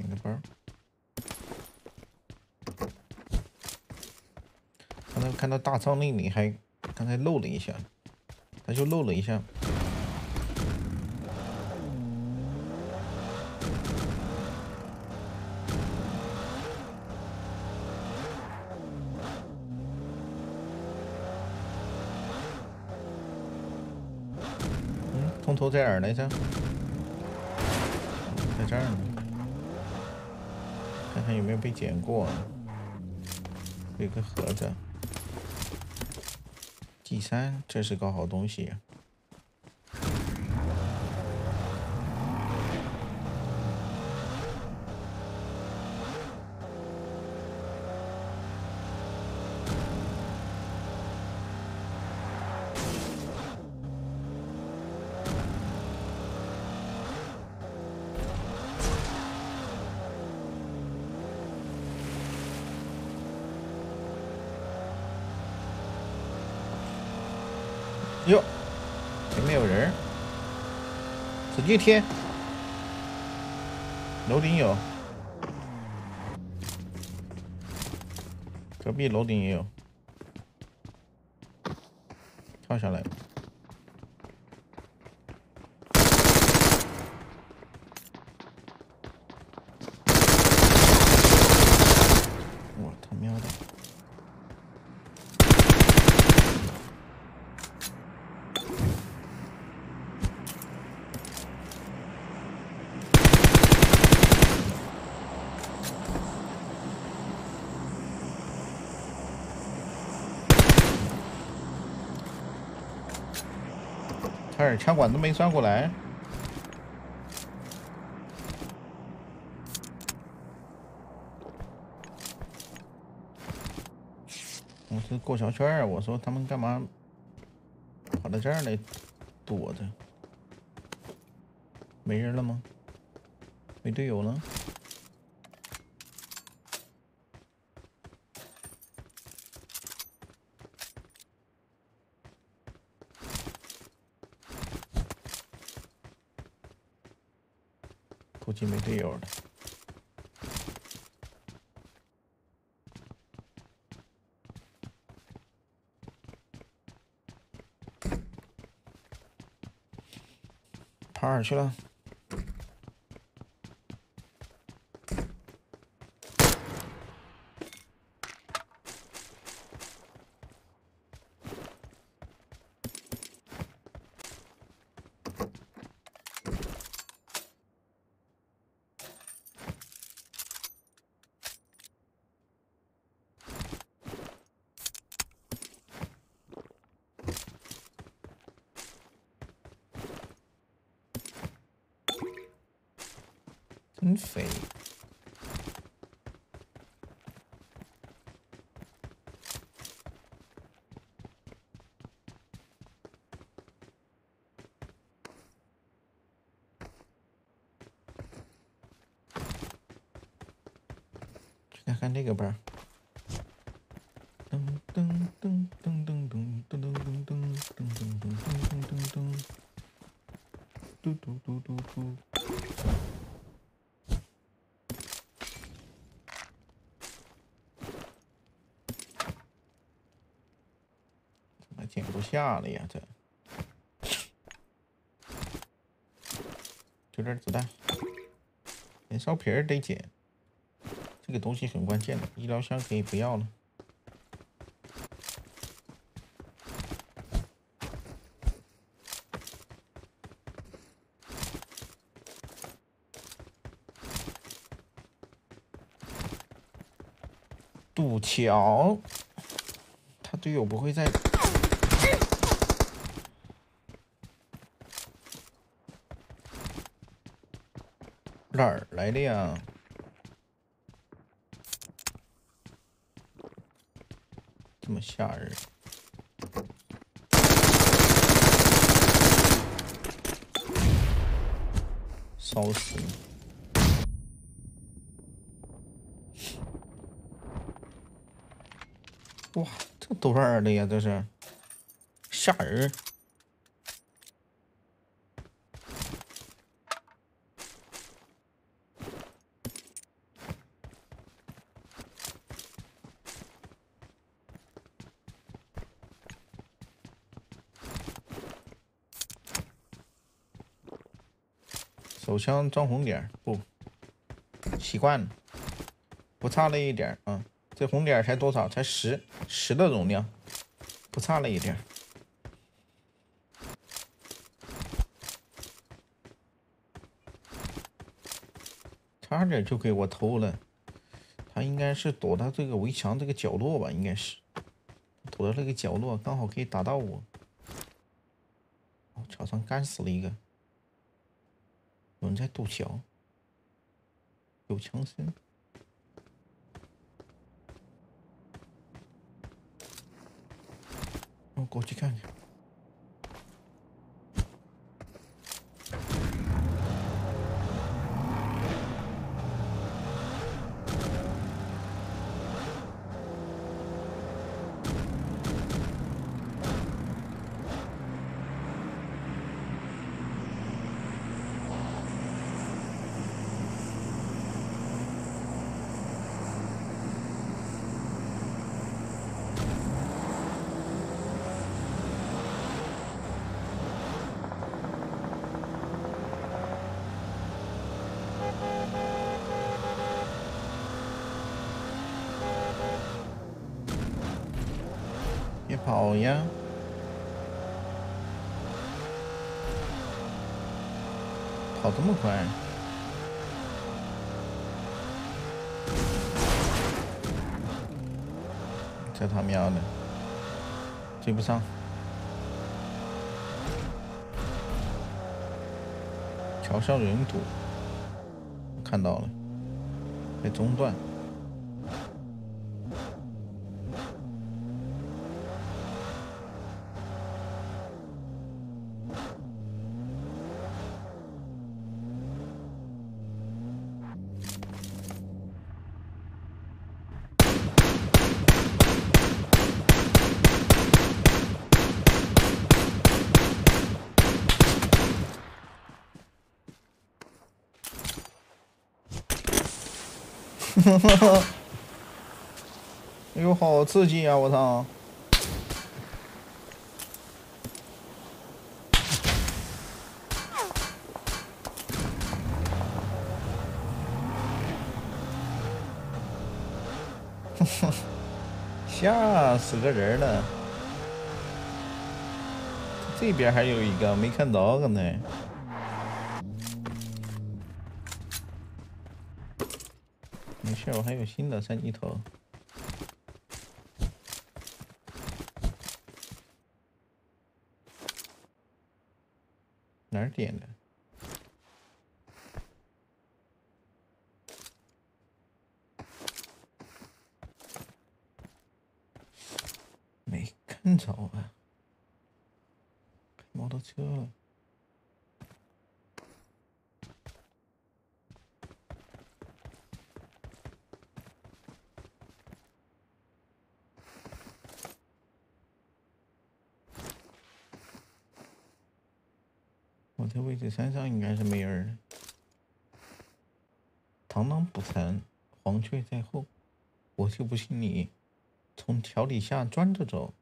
填个包。刚才看到大仓令里还刚才漏了一下，他就漏了一下。嗯，通头在哪儿来着？在这儿呢。看看有没有被捡过。有个盒子。第三，这是个好东西。哟，前面有人，贴贴，楼顶有，隔壁楼顶也有，跳下来。我他喵的！枪管都没转过来。我是过小圈儿，我说他们干嘛跑到这儿来躲着？没人了吗？没队友了？可以有的。跑哪去了？这个包。噔噔噔噔噔噔噔噔噔噔噔噔噔噔噔噔，嘟嘟嘟嘟嘟。怎么捡不下了呀？这，就点子弹，燃烧瓶儿得捡，这个东西很关键的，医疗箱可以不要了。堵桥，他队友不会在哪儿来的呀？这么吓人！烧死你！哇，这多少人的呀？这是吓人！手枪装红点不习惯了，不差那一点啊。这红点才多少？才十十的容量，不差那一点。差点就给我偷了，他应该是躲到这个围墙这个角落吧？应该是躲到那个角落，刚好可以打到我。桥上干死了一个，你在渡桥，有枪声。我过去看看。别跑呀！跑这么快？这他喵的，追不上！桥上人堵，看到了，被中断。哎呦，好刺激啊！我操！哈哈，吓死个人了！这边还有一个没看着，刚才。事，我还有新的三级头。哪儿点的？没看着啊！开摩托车。我这位置山上应该是没人。螳螂捕蝉，黄雀在后。我就不信你从桥底下钻着走。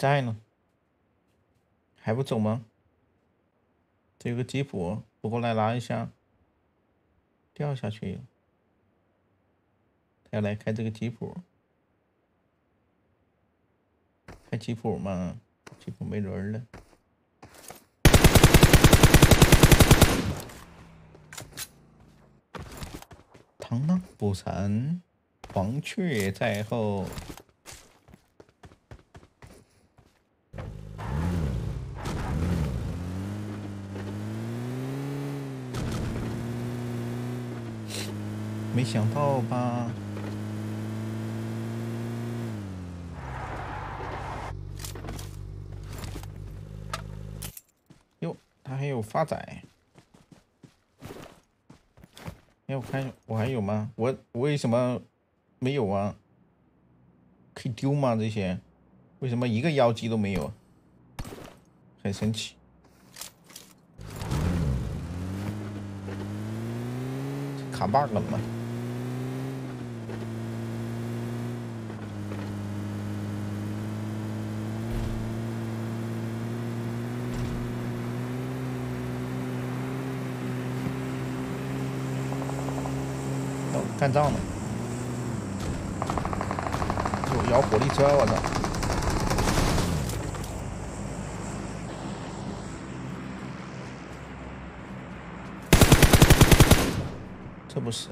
在呢，还不走吗？这有个吉普，不过来拿一下，掉下去。他要来开这个吉普，开吉普嘛，吉普没人了。螳螂捕蝉，黄雀在后。没想到吧？哟，他还有发仔。哎，我看我还有吗？我为什么没有啊？可以丢吗？这些为什么一个妖姬都没有？很神奇。卡 bug 了吗？干仗呢！有摇火力车，我操！这不死。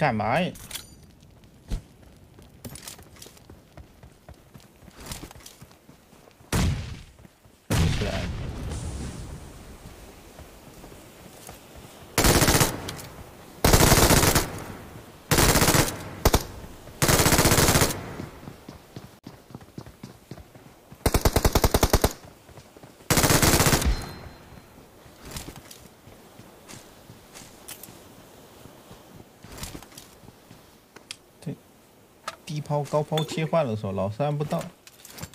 干嘛呀？起来！对，低抛高抛切换的时候，老是按不到，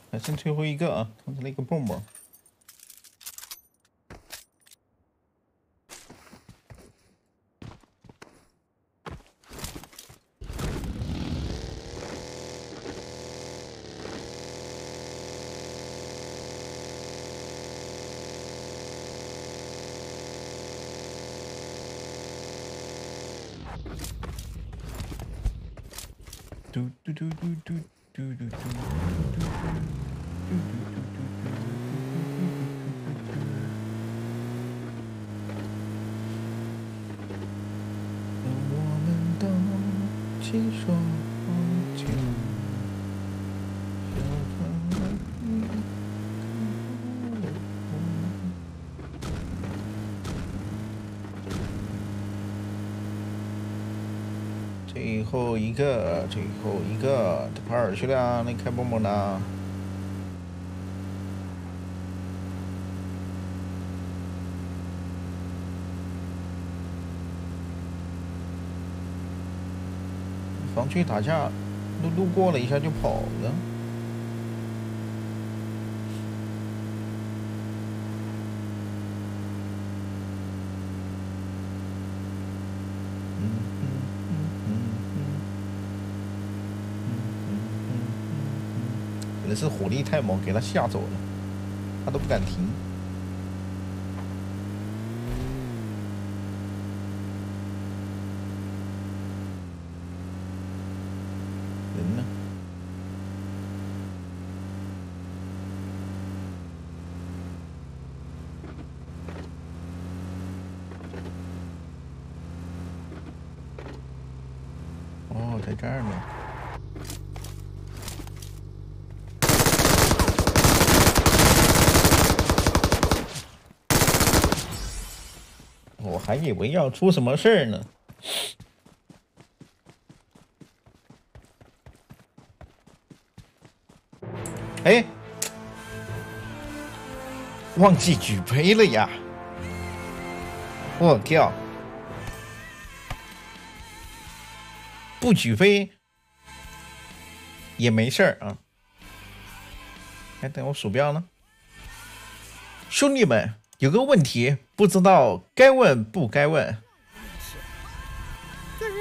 还剩最后一个啊！通知了一个蹦蹦。一个，最后一个，他跑哪儿去了？那开蹦蹦呢？防区打架，路路过了一下就跑了。是火力太猛，给他吓走了，他都不敢停。人呢？哦，在这儿呢。我还以为要出什么事儿呢。哎，忘记举杯了呀！我靠，不举杯也没事儿啊。还等我鼠标呢。兄弟们，有个问题不知道该问不该问。就是，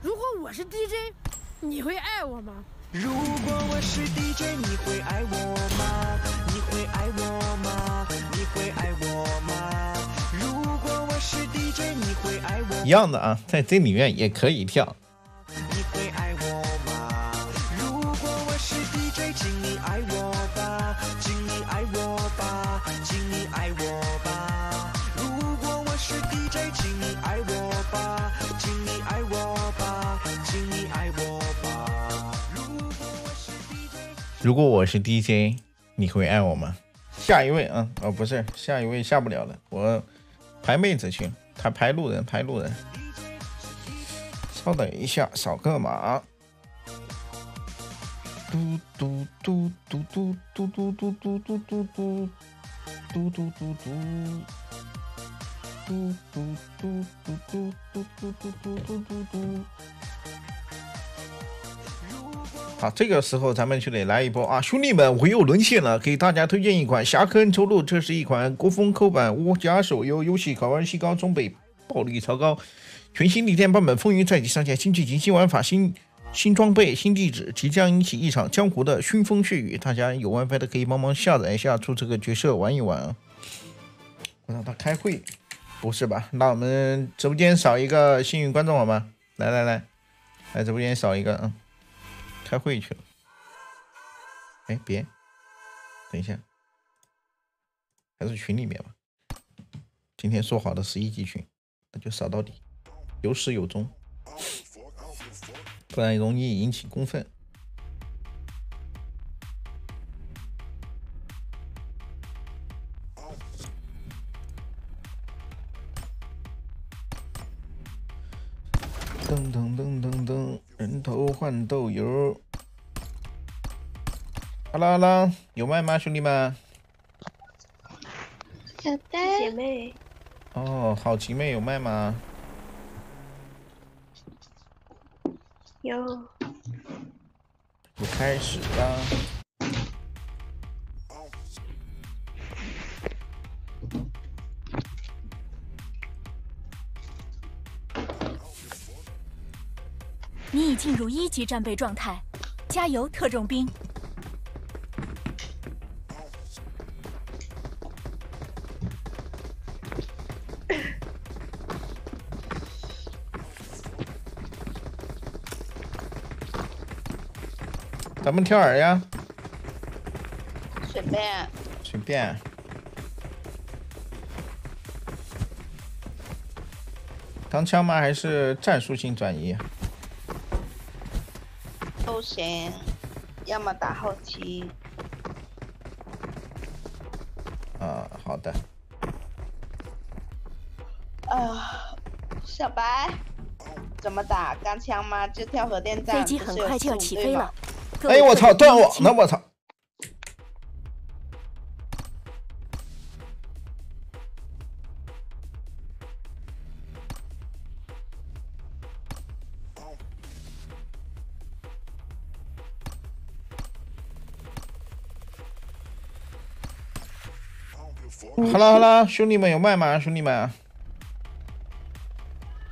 如果我是 DJ，你会爱我吗？如果我是 DJ，你会爱我吗？你会爱我吗？你会爱我吗？如果我是 DJ，你会爱我？一样的啊，在这里面也可以跳。如果我是 DJ，你会爱我吗？下一位啊，哦不是，下一位下不了了，我排妹子去，他排路人，排路人。稍等一下，扫个码。嘟嘟嘟嘟嘟嘟嘟嘟嘟嘟嘟嘟嘟嘟嘟嘟。嘟嘟嘟嘟嘟嘟嘟嘟嘟嘟嘟嘟。好，这个时候咱们就得来一波啊！兄弟们，我又沦陷了，给大家推荐一款《侠客恩仇录》，这是一款国风抠版武侠手游游戏，考玩性高装备，暴力超高，全新逆天版本风云再起上线，新剧情、新玩法、新新装备、新地址，即将引起一场江湖的腥风血雨。大家有 WiFi 的可以帮忙下载一下，出这个角色玩一玩啊！我让他开会，不是吧？那我们直播间少一个幸运观众好吗？来来来，来直播间少一个，嗯。开会去了，哎，别，等一下，还是群里面吧。今天说好的十一级群，那就扫到底，有始有终，不然容易引起公愤。噔噔噔。人头换豆油。阿拉阿拉，有麦吗，兄弟们？小呆姐妹，哦，好奇妹有麦吗？有。我开始吧。已进入一级战备状态，加油，特种兵！咱们跳饵呀？随便。随便。钢枪吗？还是战术性转移？都行，要么打后期。啊，好的。啊，小白，怎么打钢枪吗？就跳核电站。飞机很快就要起飞了。哎我操，断网了！我操。好了好了，兄弟们有麦吗？兄弟们，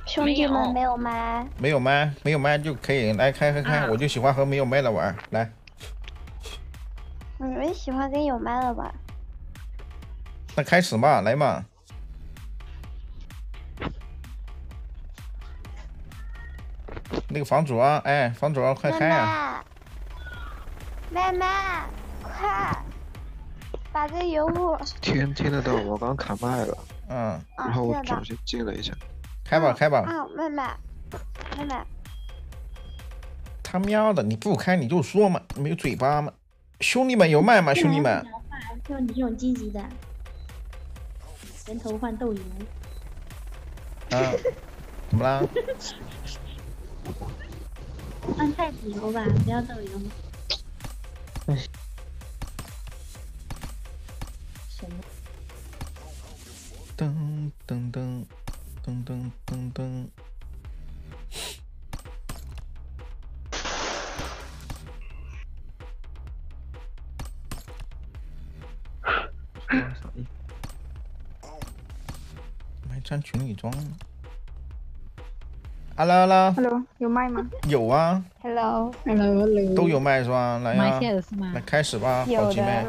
兄弟们没有麦，没有麦，没有麦就可以来开开开，我就喜欢和没有麦的玩，来。你们喜欢跟有麦的玩？那开始嘛，来嘛。那个房主啊，哎，房主啊快开啊！麦麦，快！把个油物。听听得到，我刚卡麦了。嗯。然后我转身进了一下。开吧，开吧。啊，妹妹，妹妹。他喵的，你不开你就说嘛，没有嘴巴嘛？兄弟们有麦吗？兄弟们。就你这种积极的，人头换豆油。啊？怎么啦？换菜籽油吧，不要豆油。哎。噔噔噔噔噔噔噔。还穿情侣装呢。Hello，Hello，Hello，有麦吗有啊，？Hello，Hello，都有麦是吧？来呀、麦下的是吗来开始吧，好姐妹。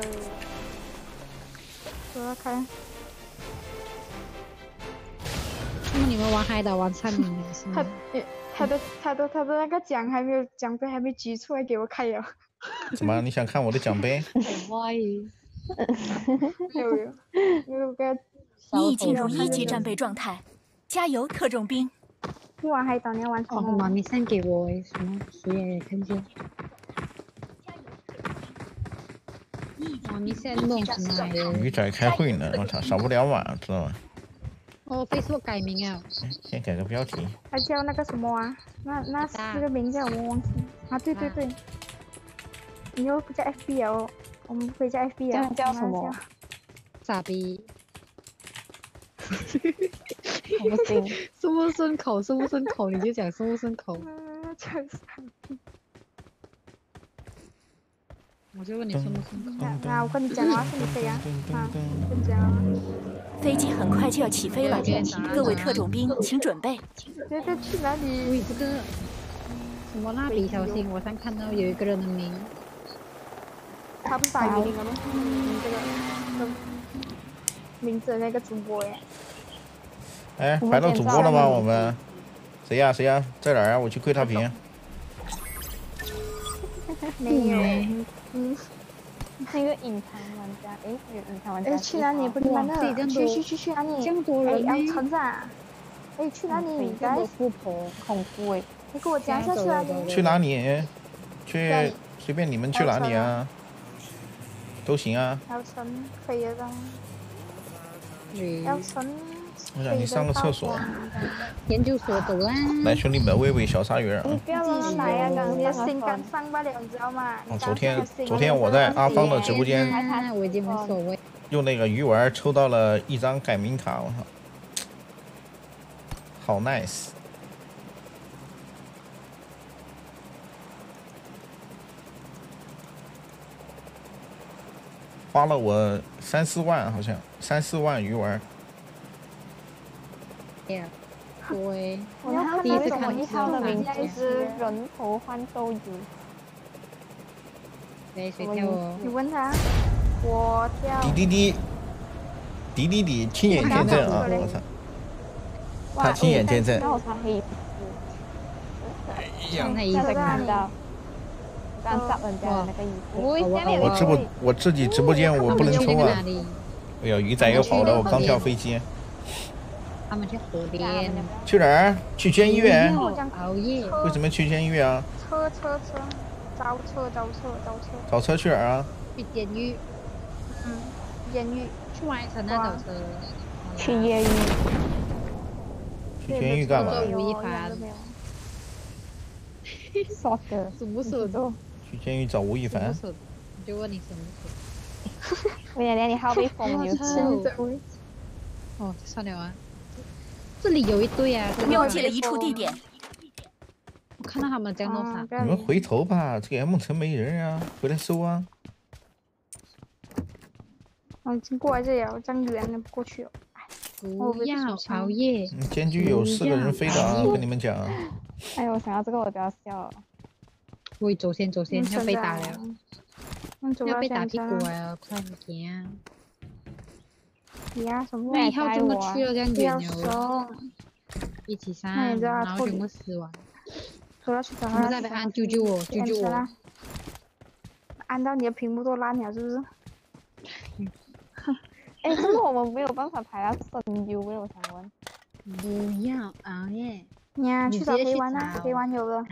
我要开。那么你们玩海岛玩灿明是他吗？他的他的他的那个奖还没有奖杯还没举出来给我看呀。怎么？你想看我的奖杯？哇有有有个你已进入一级战备状态，加油，特种兵！你玩海岛你要玩什哦，么？妈咪先给我什么？谁也看见。妈咪现在弄什么？鱼仔开会呢，我操，少不了碗，知道吗？哦，Facebook 改名啊！哎先改个标题。他叫那个什么啊？那那那个名叫我忘记啊，对对对，你又不叫 FB 了哦，我们不可以叫 FB 了，叫什么傻逼！我不行，顺不顺口？顺不顺口？你就讲顺不顺口。呃叫傻逼。我就问你顺不顺口。那那我跟你讲啊，是你飞啊，啊，跟你讲啊，飞机很快就要起飞了，各位特种兵请准备。这这去哪里？喂，这个什么蜡笔小新，我上看到有一个人的名，他不是打语音了吗？嗯，这个这个名字的那个主播耶。哎，排到主播了吗？我们谁呀、谁呀、在哪儿啊？我去窥他屏。没有，嗯，那个隐藏玩家，哎，有隐藏玩家。哎，去哪里？不是那这个，去去去去哪里？这么多人哎，呢要成长。哎，去哪里？这么多来，富婆，恐怖哎。你给我讲一下去哪里？去哪里？去随便你们去哪里啊？都行啊。要成飞的吧？嗯要成。我想去上个厕所。研究所走啦。来，兄弟们，喂喂小鲨鱼儿啊！不要乱来呀！你的心刚上不了，你知道吗？哦，昨天昨天我在阿芳的直播间啊，我已经无所谓。用那个鱼丸抽到了一张改名卡，我操，好 nice！花了我三四万，好像三四万鱼丸。对，对，我要看第一次为什么看一号的名字字是人头换豆油？谁谁跳哦？你问他，我跳。滴滴滴，滴滴滴，亲眼见证啊！我操，他亲眼见证。穿黑衣服。穿黑衣服在看到，刚找人家那个衣服。我直播我自己直播间我不能抽啊！哎呀，鱼仔又跑了，我刚跳飞机。他们去河边。去哪儿？去监狱？熬夜。为什么去监狱啊？车车车，招车招车招车。找车去哪儿啊？去监狱。嗯，监狱。去完成那找车。去监狱。去监狱干嘛？吴亦凡。说的，属不属的？去监狱找吴亦凡。就问 你什么属？我娘娘，你好被封有哦，算了啊。这里有一堆啊！标记了一处地点。我看到他们在弄啥？你们回头吧，这个 M 城没人啊，回来搜啊。我已经过来这里了，这样远了不过去了。不要熬夜。监狱有四个人飞的啊，跟你们讲。哎呦，我想到这个我都要笑了。喂，走先走先，要被打了。要被打屁股啊！快点啊！呀，什么？那以后怎么去了这样远了？一起上，然后全部死亡。走了去找他。在被按，救救我，救救我！按到你的屏幕都烂了，是不是？哎，这个我们没有办法排到声优诶，我想问。不要熬夜。呀，去找陪玩啊，陪玩有了。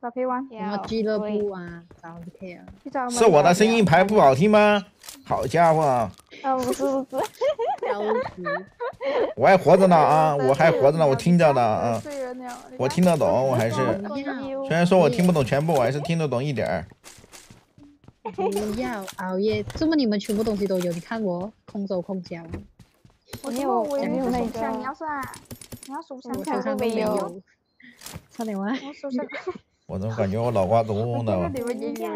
找陪玩。什么俱乐部啊？找就可以了。去找。是我的声音排不好听吗？好家伙！啊，不是不是。我还活着呢啊！我还活着呢，我听着呢啊！我听得懂，我还是虽然说我听不懂全部，我还是听得懂一点儿。不要熬夜，这么你们全部东西都有，你看我空手空脚。我没有，我也没有那个。你要是啊，你要手枪，我手上都没有。差点玩。我手上，我怎么感觉我脑瓜子嗡嗡的？你们音乐，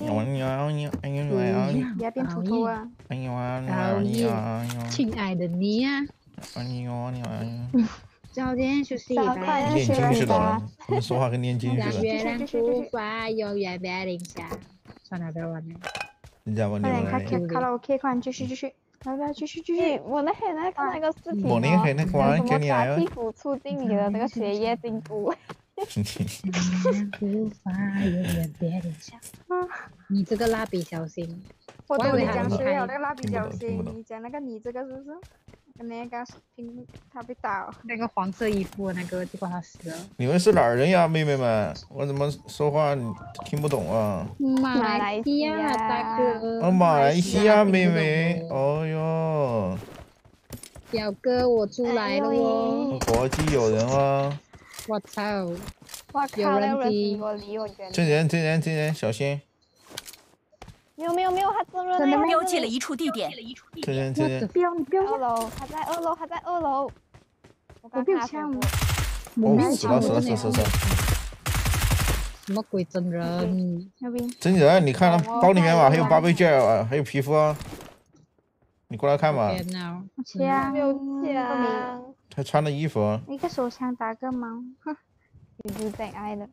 鸟鸟鸟，哎呦哎呦，别变秃头啊！哎呦啊鸟鸟哎呦，亲爱的你呀，哎呦鸟鸟，早点休息吧。念经似的，他们说话跟念经似的。月亮出发，永远别停下。算了，不要玩了。人家问你快点们开卡拉 OK 款，继续继续，来来继续继续。我那天在看那个视频我那天那个玩给你来了什么打屁股促进你的那个血液进步。无法永远别停下。你这个蜡笔小新，我懂你以为他讲谁有那个蜡笔小新你讲那个你这个是不是？跟那个听他被打，那个黄色衣服那个，结果他死了。你们是哪儿人呀，妹妹们？我怎么说话你听不懂啊？马来西亚大哥。啊，马来西亚妹妹，哦哟，表哥，我出来了哦！国际友人哦，我操！我靠，有那个人人机比我离我远。这人这人这人小心，没有没有没有，他真的真的那标记了一处地点。这人这人，不要你不要二楼，他在二楼，他在二楼。我我刚没有枪看他说，哦，死了死了死了死了，什么鬼真人？真人，你看了包里面嘛，还有八倍券啊，还有皮肤啊，你过来看嘛，天哪！枪没有都枪，还穿的衣服，一个手枪打个猫，哼，有有真爱的。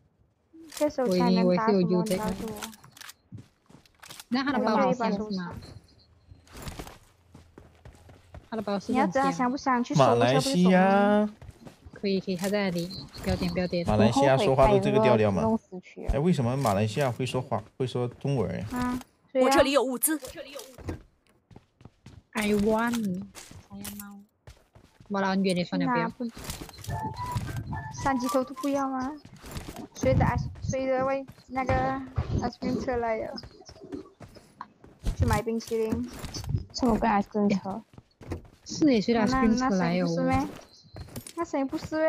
一个手枪能打什么？你告诉我。那他的包一把手是什么？他的包是你要知道想不想去马来西亚，可以可以，他在那里，标点标点。马来西亚说话都这个调调嘛弄死去哎，为什么马来西亚会说话会说中文呀？啊，我这里有物资。I want，saya mau。我老远点算了，不要。不？三级头都不要吗？谁的谁的喂那个 ice cream 车来了？去买冰淇淋。什么跟 ice cream 车？是也是的那那出来哦。谁不是咩？那谁不是咩？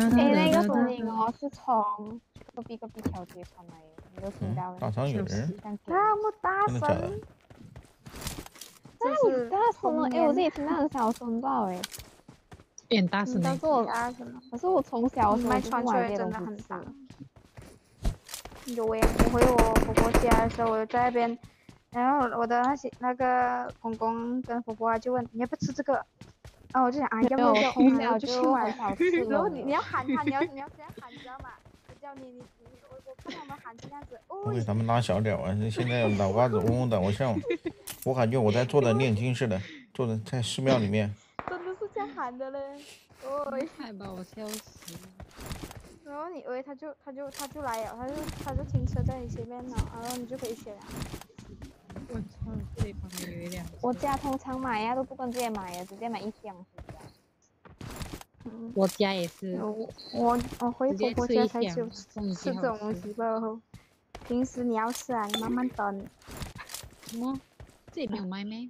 哎，那个声音音哦，是从隔壁隔壁小姐传来的，你有听到了？大长有人，像那么大真的假的声，？那你大声了，哎，我自己听到很小声到哎。变大声了但是。我大声了。可是我从小的时候麦就传出来不买这种真的很大。有诶，我回我婆婆家的时候，我就在那边，然后我的那些那个公公跟婆婆啊就问你要不要吃这个，然后我就想啊要不要要，从然后小就就去买很少吃 然后你你要喊他，你要 你要这样喊，你知道吗？我叫你你你我给他们拉小点啊！现在脑瓜子嗡嗡的，我像我感觉我在坐着念经似的，坐着在寺庙里面。真的是这样喊的嘞，哦，快把我笑死！然后你以为他就他就他就来了，他就他就停车在你前面了，然后你就可以选了。我操，这里旁边有一辆。我家通常买呀都不跟姐买呀，直接买一箱。嗯，我家也是。我我我回婆婆家才就吃这种东西吧。平时你要吃啊，你慢慢等。什么？这里没有卖咩？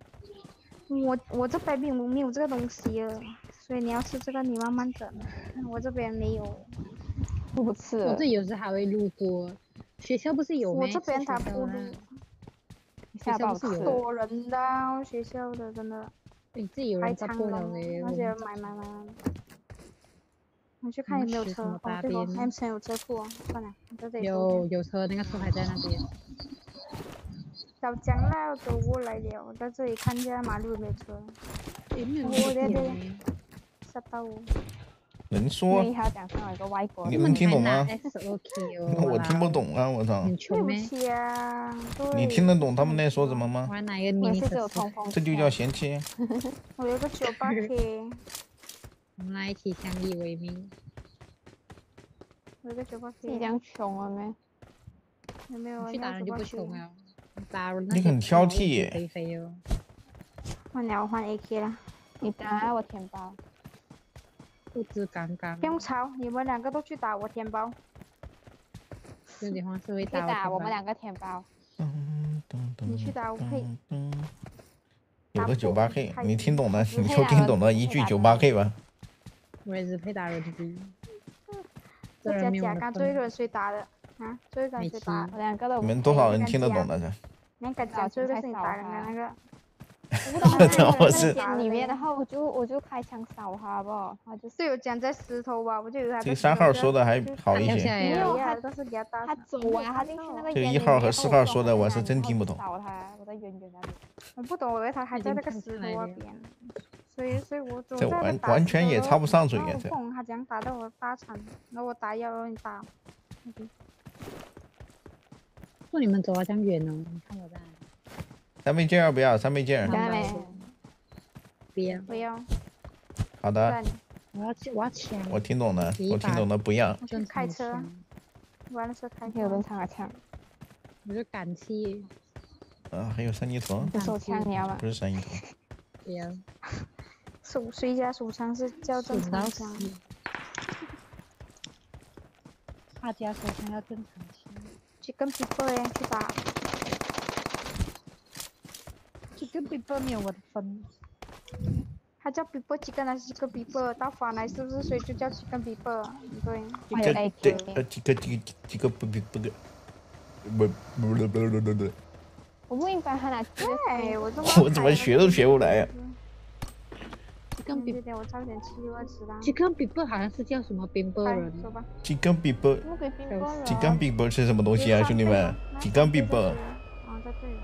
我我这边没有没有这个东西了，所以你要吃这个你慢慢等。我这边没有，不吃我这有时还会路过。学校不是有咩？我这边是他不录学校不是有？多人的啊学校的真的你自己有人在过。那些买买买。我去看有没有车吃什么，大哦对哦，M 城有车库哦，算了，我在这里有有车，那个车还在那边。小江啦，我走过来了，我在这里看一下马路有没有车，有没有我对对人吓到我。能说你能听懂吗。我听不。懂啊！我操！对不？起啊，你听得懂他们在说什么吗？这就叫嫌弃。我有个九八 K，我们来一起相依为命。我有个九八你样穷了没？有没有？去打人就不穷了。打人你很挑剔耶飞飞哦。换了，我换 AK 了，你打我填包，不知刚刚。不用吵，你们两个都去打，我填包。这地方是会去打我们两。个填包。你去打，我可以。有个九八 K，你听懂了，嗯你就听懂了一句九八 K 吧。我也是配打人机。这这家甲刚最后一个份。人谁打的？啊，最后一个人谁打？我两个都你们多少人听得懂的？这你敢讲最后一个是你打人的那个？我 是里面，然后我就我就开枪扫他不，他就是有讲在石头吧，我就以为他。这个三号说的还好一些。没有，他都是给他打。他走啊，他进去那个。这个一号和四号说的我是真听不懂。扫他，我在远远那里。我不懂，我以为他还在那个石头那边。所以，所以我这完完全也插不上嘴呀！这。他这样打到我大场，那我打幺幺零打。说你们走啊，这样远呢？你看我在。三倍镜要不要？三倍镜。不要。不要。好的。我要我要抢。我听懂了，我听懂了，不要。开车。完了，车开车有人抢啊抢。我就敢气。啊，还有三级头。手枪你要吗？不是三级头。不要。手谁家手枪是叫正常枪？他家手枪要正常枪。去跟 people 呀，去打。去跟 people 没有我的分。他叫 people 去跟还是跟 people？到反来是不是所以就叫去跟 people？对。几个对呃几个几个几个不不不个不不不不不不。我不明白他哪去的，我我怎么学都学不来呀。跟比我超前七六二十啦。几根比波好像是叫什么冰波人？几根比波？几根比波是什么东西啊，兄弟们？几根比波？啊，在这里。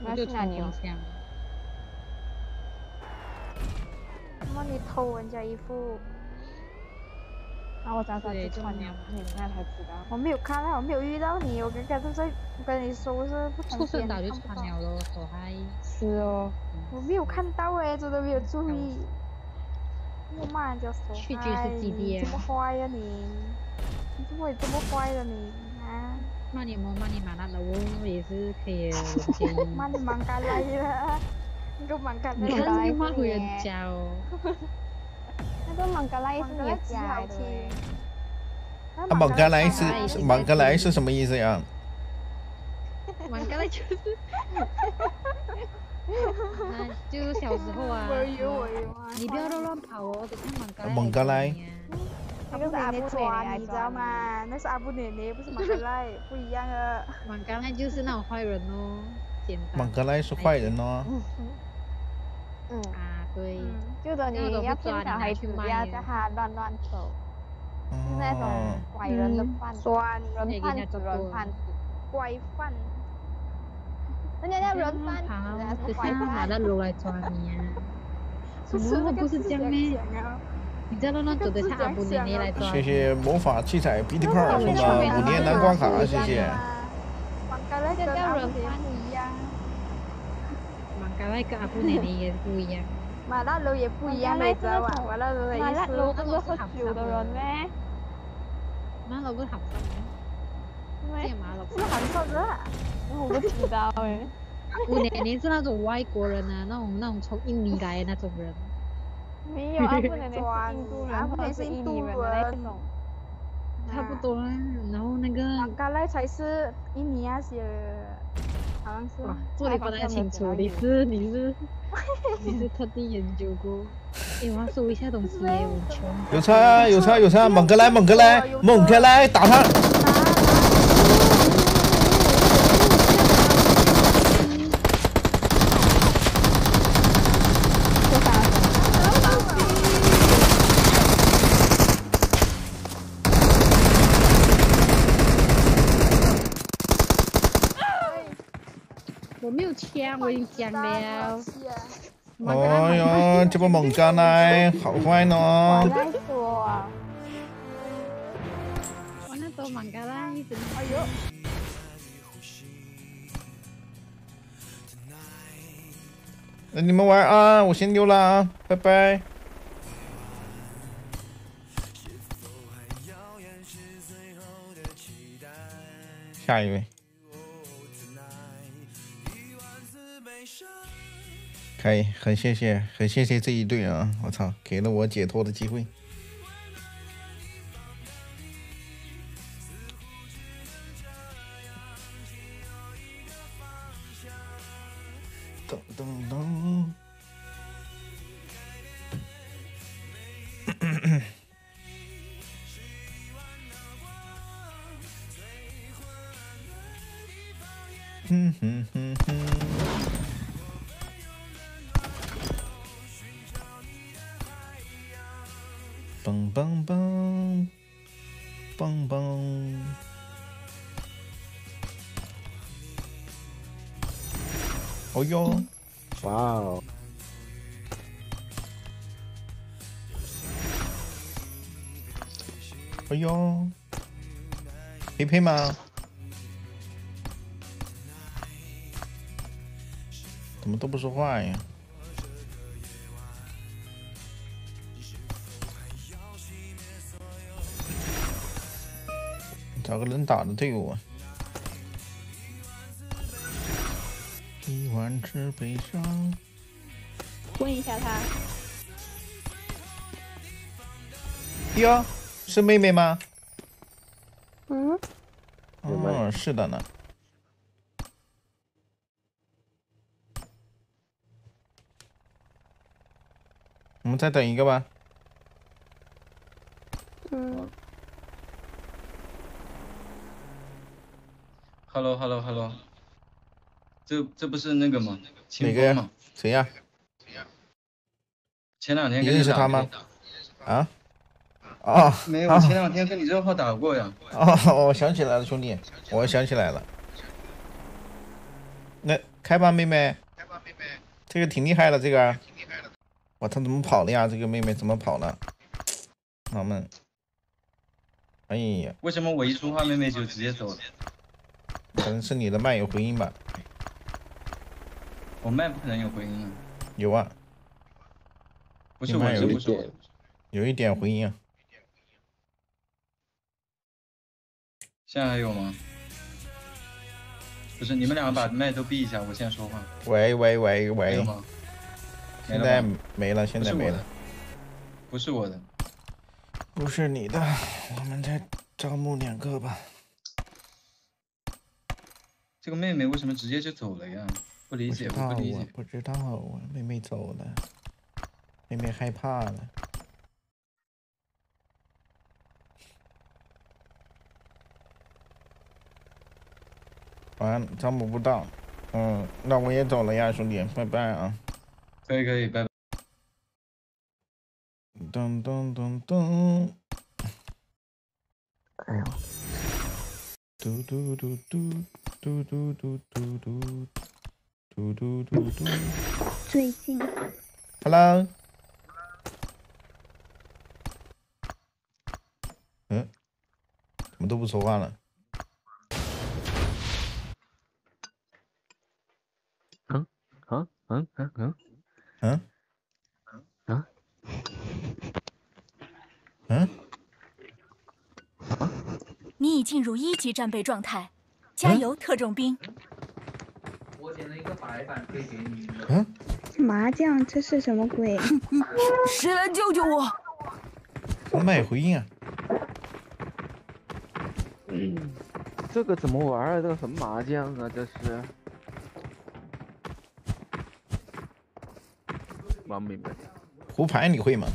那是哪里？妈，你偷人家衣服。那我找找去穿了，你那才知道。我没有看到，我没有遇到你。我刚刚都在跟你说我是不同店，看不到。是哦。我没有看到哎，真的没有注意。我骂人家说嗨，这么坏呀你？你怎么会这么坏的你啊？骂你么？骂你骂烂了，我也是可以 骂你 蛮干来的，你个蛮干来的。你看你骂回人家哦。那个芒格莱是你家的。啊，芒格莱是芒格莱是什么意思呀？芒格莱就是，就小时候啊。你不要乱乱跑哦，等下芒格莱。芒格莱。那个是阿布抓，你知道吗？那是阿布奶奶，不是芒格莱，不一样啊。芒格莱就是那种坏人哦，简单。芒格莱是坏人哦。嗯。啊，对。就等你要骗小孩子，不要叫他乱乱走，是那种拐人的贩，抓人贩子、人贩子、拐贩。人家叫人贩子，是拐贩。拿着路来抓你啊！不是这样咩？你在乱乱走的，下阿布奶奶来抓。谢谢魔法七彩 B T 炮送的五年蓝光卡，谢谢。芒格莱跟阿布奶奶不一样。芒格莱跟阿布奶奶也不一样。麻辣楼也不一样，你知道吧？麻辣楼的意思。麻辣卤不是喝酒的人咩？麻辣卤不是含酸的。咩？不是含酸的。我不知道哎。我奶奶是那种外国人啊，那种那种从印尼来的那种人。没有，阿布奶奶是印度人，阿布奶奶是印度人那种。差不多啦，然后那个。刚来才是印尼那些。好像是。做的不太清楚，你是你是 你是特地研究过？哎，我要收一下东西，我穷。有车有车有车，猛哥来猛哥来猛哥来打他！枪我已经讲了。哎呀，这把猛干来，好坏呢？我那多猛干来，哎呦！那你们玩啊，我先溜了啊，拜拜。下一位。可以，很谢谢，很谢谢这一队啊！我操，给了我解脱的机会。噔噔噔。哼哼哼哼。嘣嘣嘣，嘣嘣。哦哟，哇哦！哎呦，配配吗？怎么都不说话呀？找个能打的队伍。一万只悲伤。问一下他。哟，是妹妹吗？嗯。嗯，是的呢。我们再等一个吧。嗯。Hello，Hello，Hello。这这不是那个吗？哪个呀？谁呀？前两天你认识他吗？啊？哦。没有，我前两天跟你这号打过呀。哦，我想起来了，兄弟，我想起来了。那开吧，妹妹。开吧，妹妹。这个挺厉害的，这个。哇，他怎么跑了呀？这个妹妹怎么跑了？老们，哎呀！为什么我一说话，妹妹就直接走了？可能是你的麦有回音吧。我麦不可能有回音啊。有啊。不是我，有一点，有一点回音啊。现在还有吗？不是，你们两个把麦都闭一下，我现在说话。喂喂喂喂。现在没了，现在没了。不是我的，不是你的，我们再招募两个吧。这个妹妹为什么直接就走了呀？不理解，不理解。不知道啊，妹妹走了，妹妹害怕了。完，招募不到。嗯，那我也走了呀，兄弟，拜拜啊。可以可以，拜拜。噔噔噔噔。哎呦。嘟嘟嘟嘟嘟嘟嘟嘟嘟嘟嘟嘟嘟。最近。Hello。嗯？怎么都不说话了？嗯？嗯？嗯？嗯？嗯？嗯，啊，嗯，你已进入一级战备状态，加油，特种兵！我捡了一个白板，可以给你。嗯，麻将，这是什么鬼？谁来救救我？麦回音啊！嗯这个怎么玩啊？这个什么麻将啊？这是。玩明白。胡牌你会吗？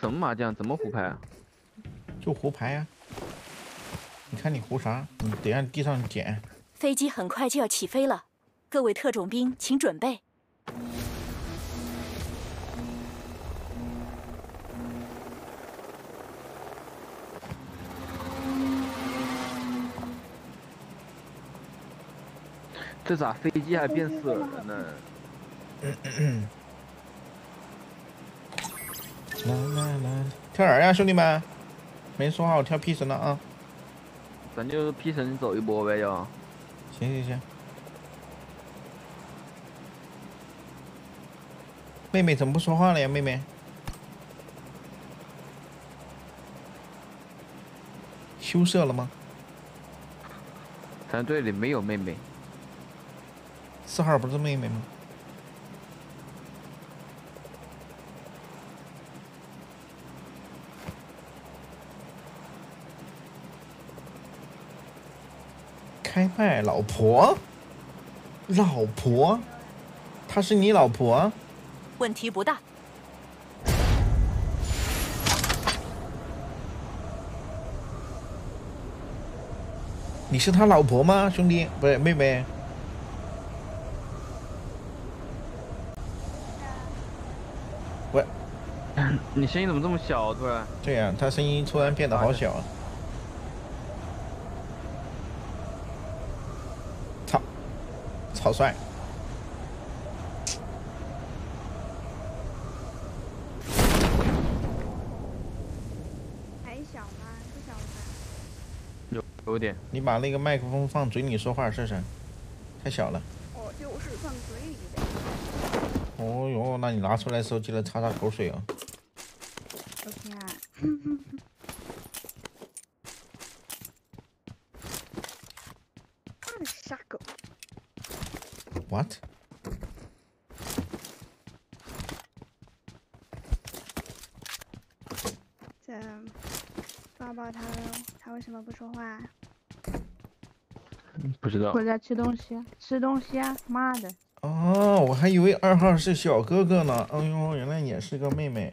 什么麻将？怎么胡牌啊？就胡牌呀！你看你胡啥？你得按地上捡。飞机很快就要起飞了，各位特种兵请准备。这咋飞机还变色了呢？来来来，跳哪呀，兄弟们？没说话，我跳 P 神了啊！咱就 P 神走一波呗，就。行行行。妹妹怎么不说话了呀？妹妹。羞涩了吗？咱队里没有妹妹。四号不是妹妹吗？开麦，老婆，老婆，她是你老婆？问题不大。你是他老婆吗，兄弟？不是妹妹。喂，你声音怎么这么小？突然？对呀，他声音突然变得好小。操，草率。有点，你把那个麦克风放嘴里说话试试，太小了。我就是放嘴里的。哦哟，那你拿出来的时候记得擦擦口水哦。OK 啊。妈的傻狗。What？这抱抱他，他为什么不说话？不知道。回家吃东西，吃东西啊！妈的！哦，我还以为二号是小哥哥呢。哎呦，原来也是个妹妹。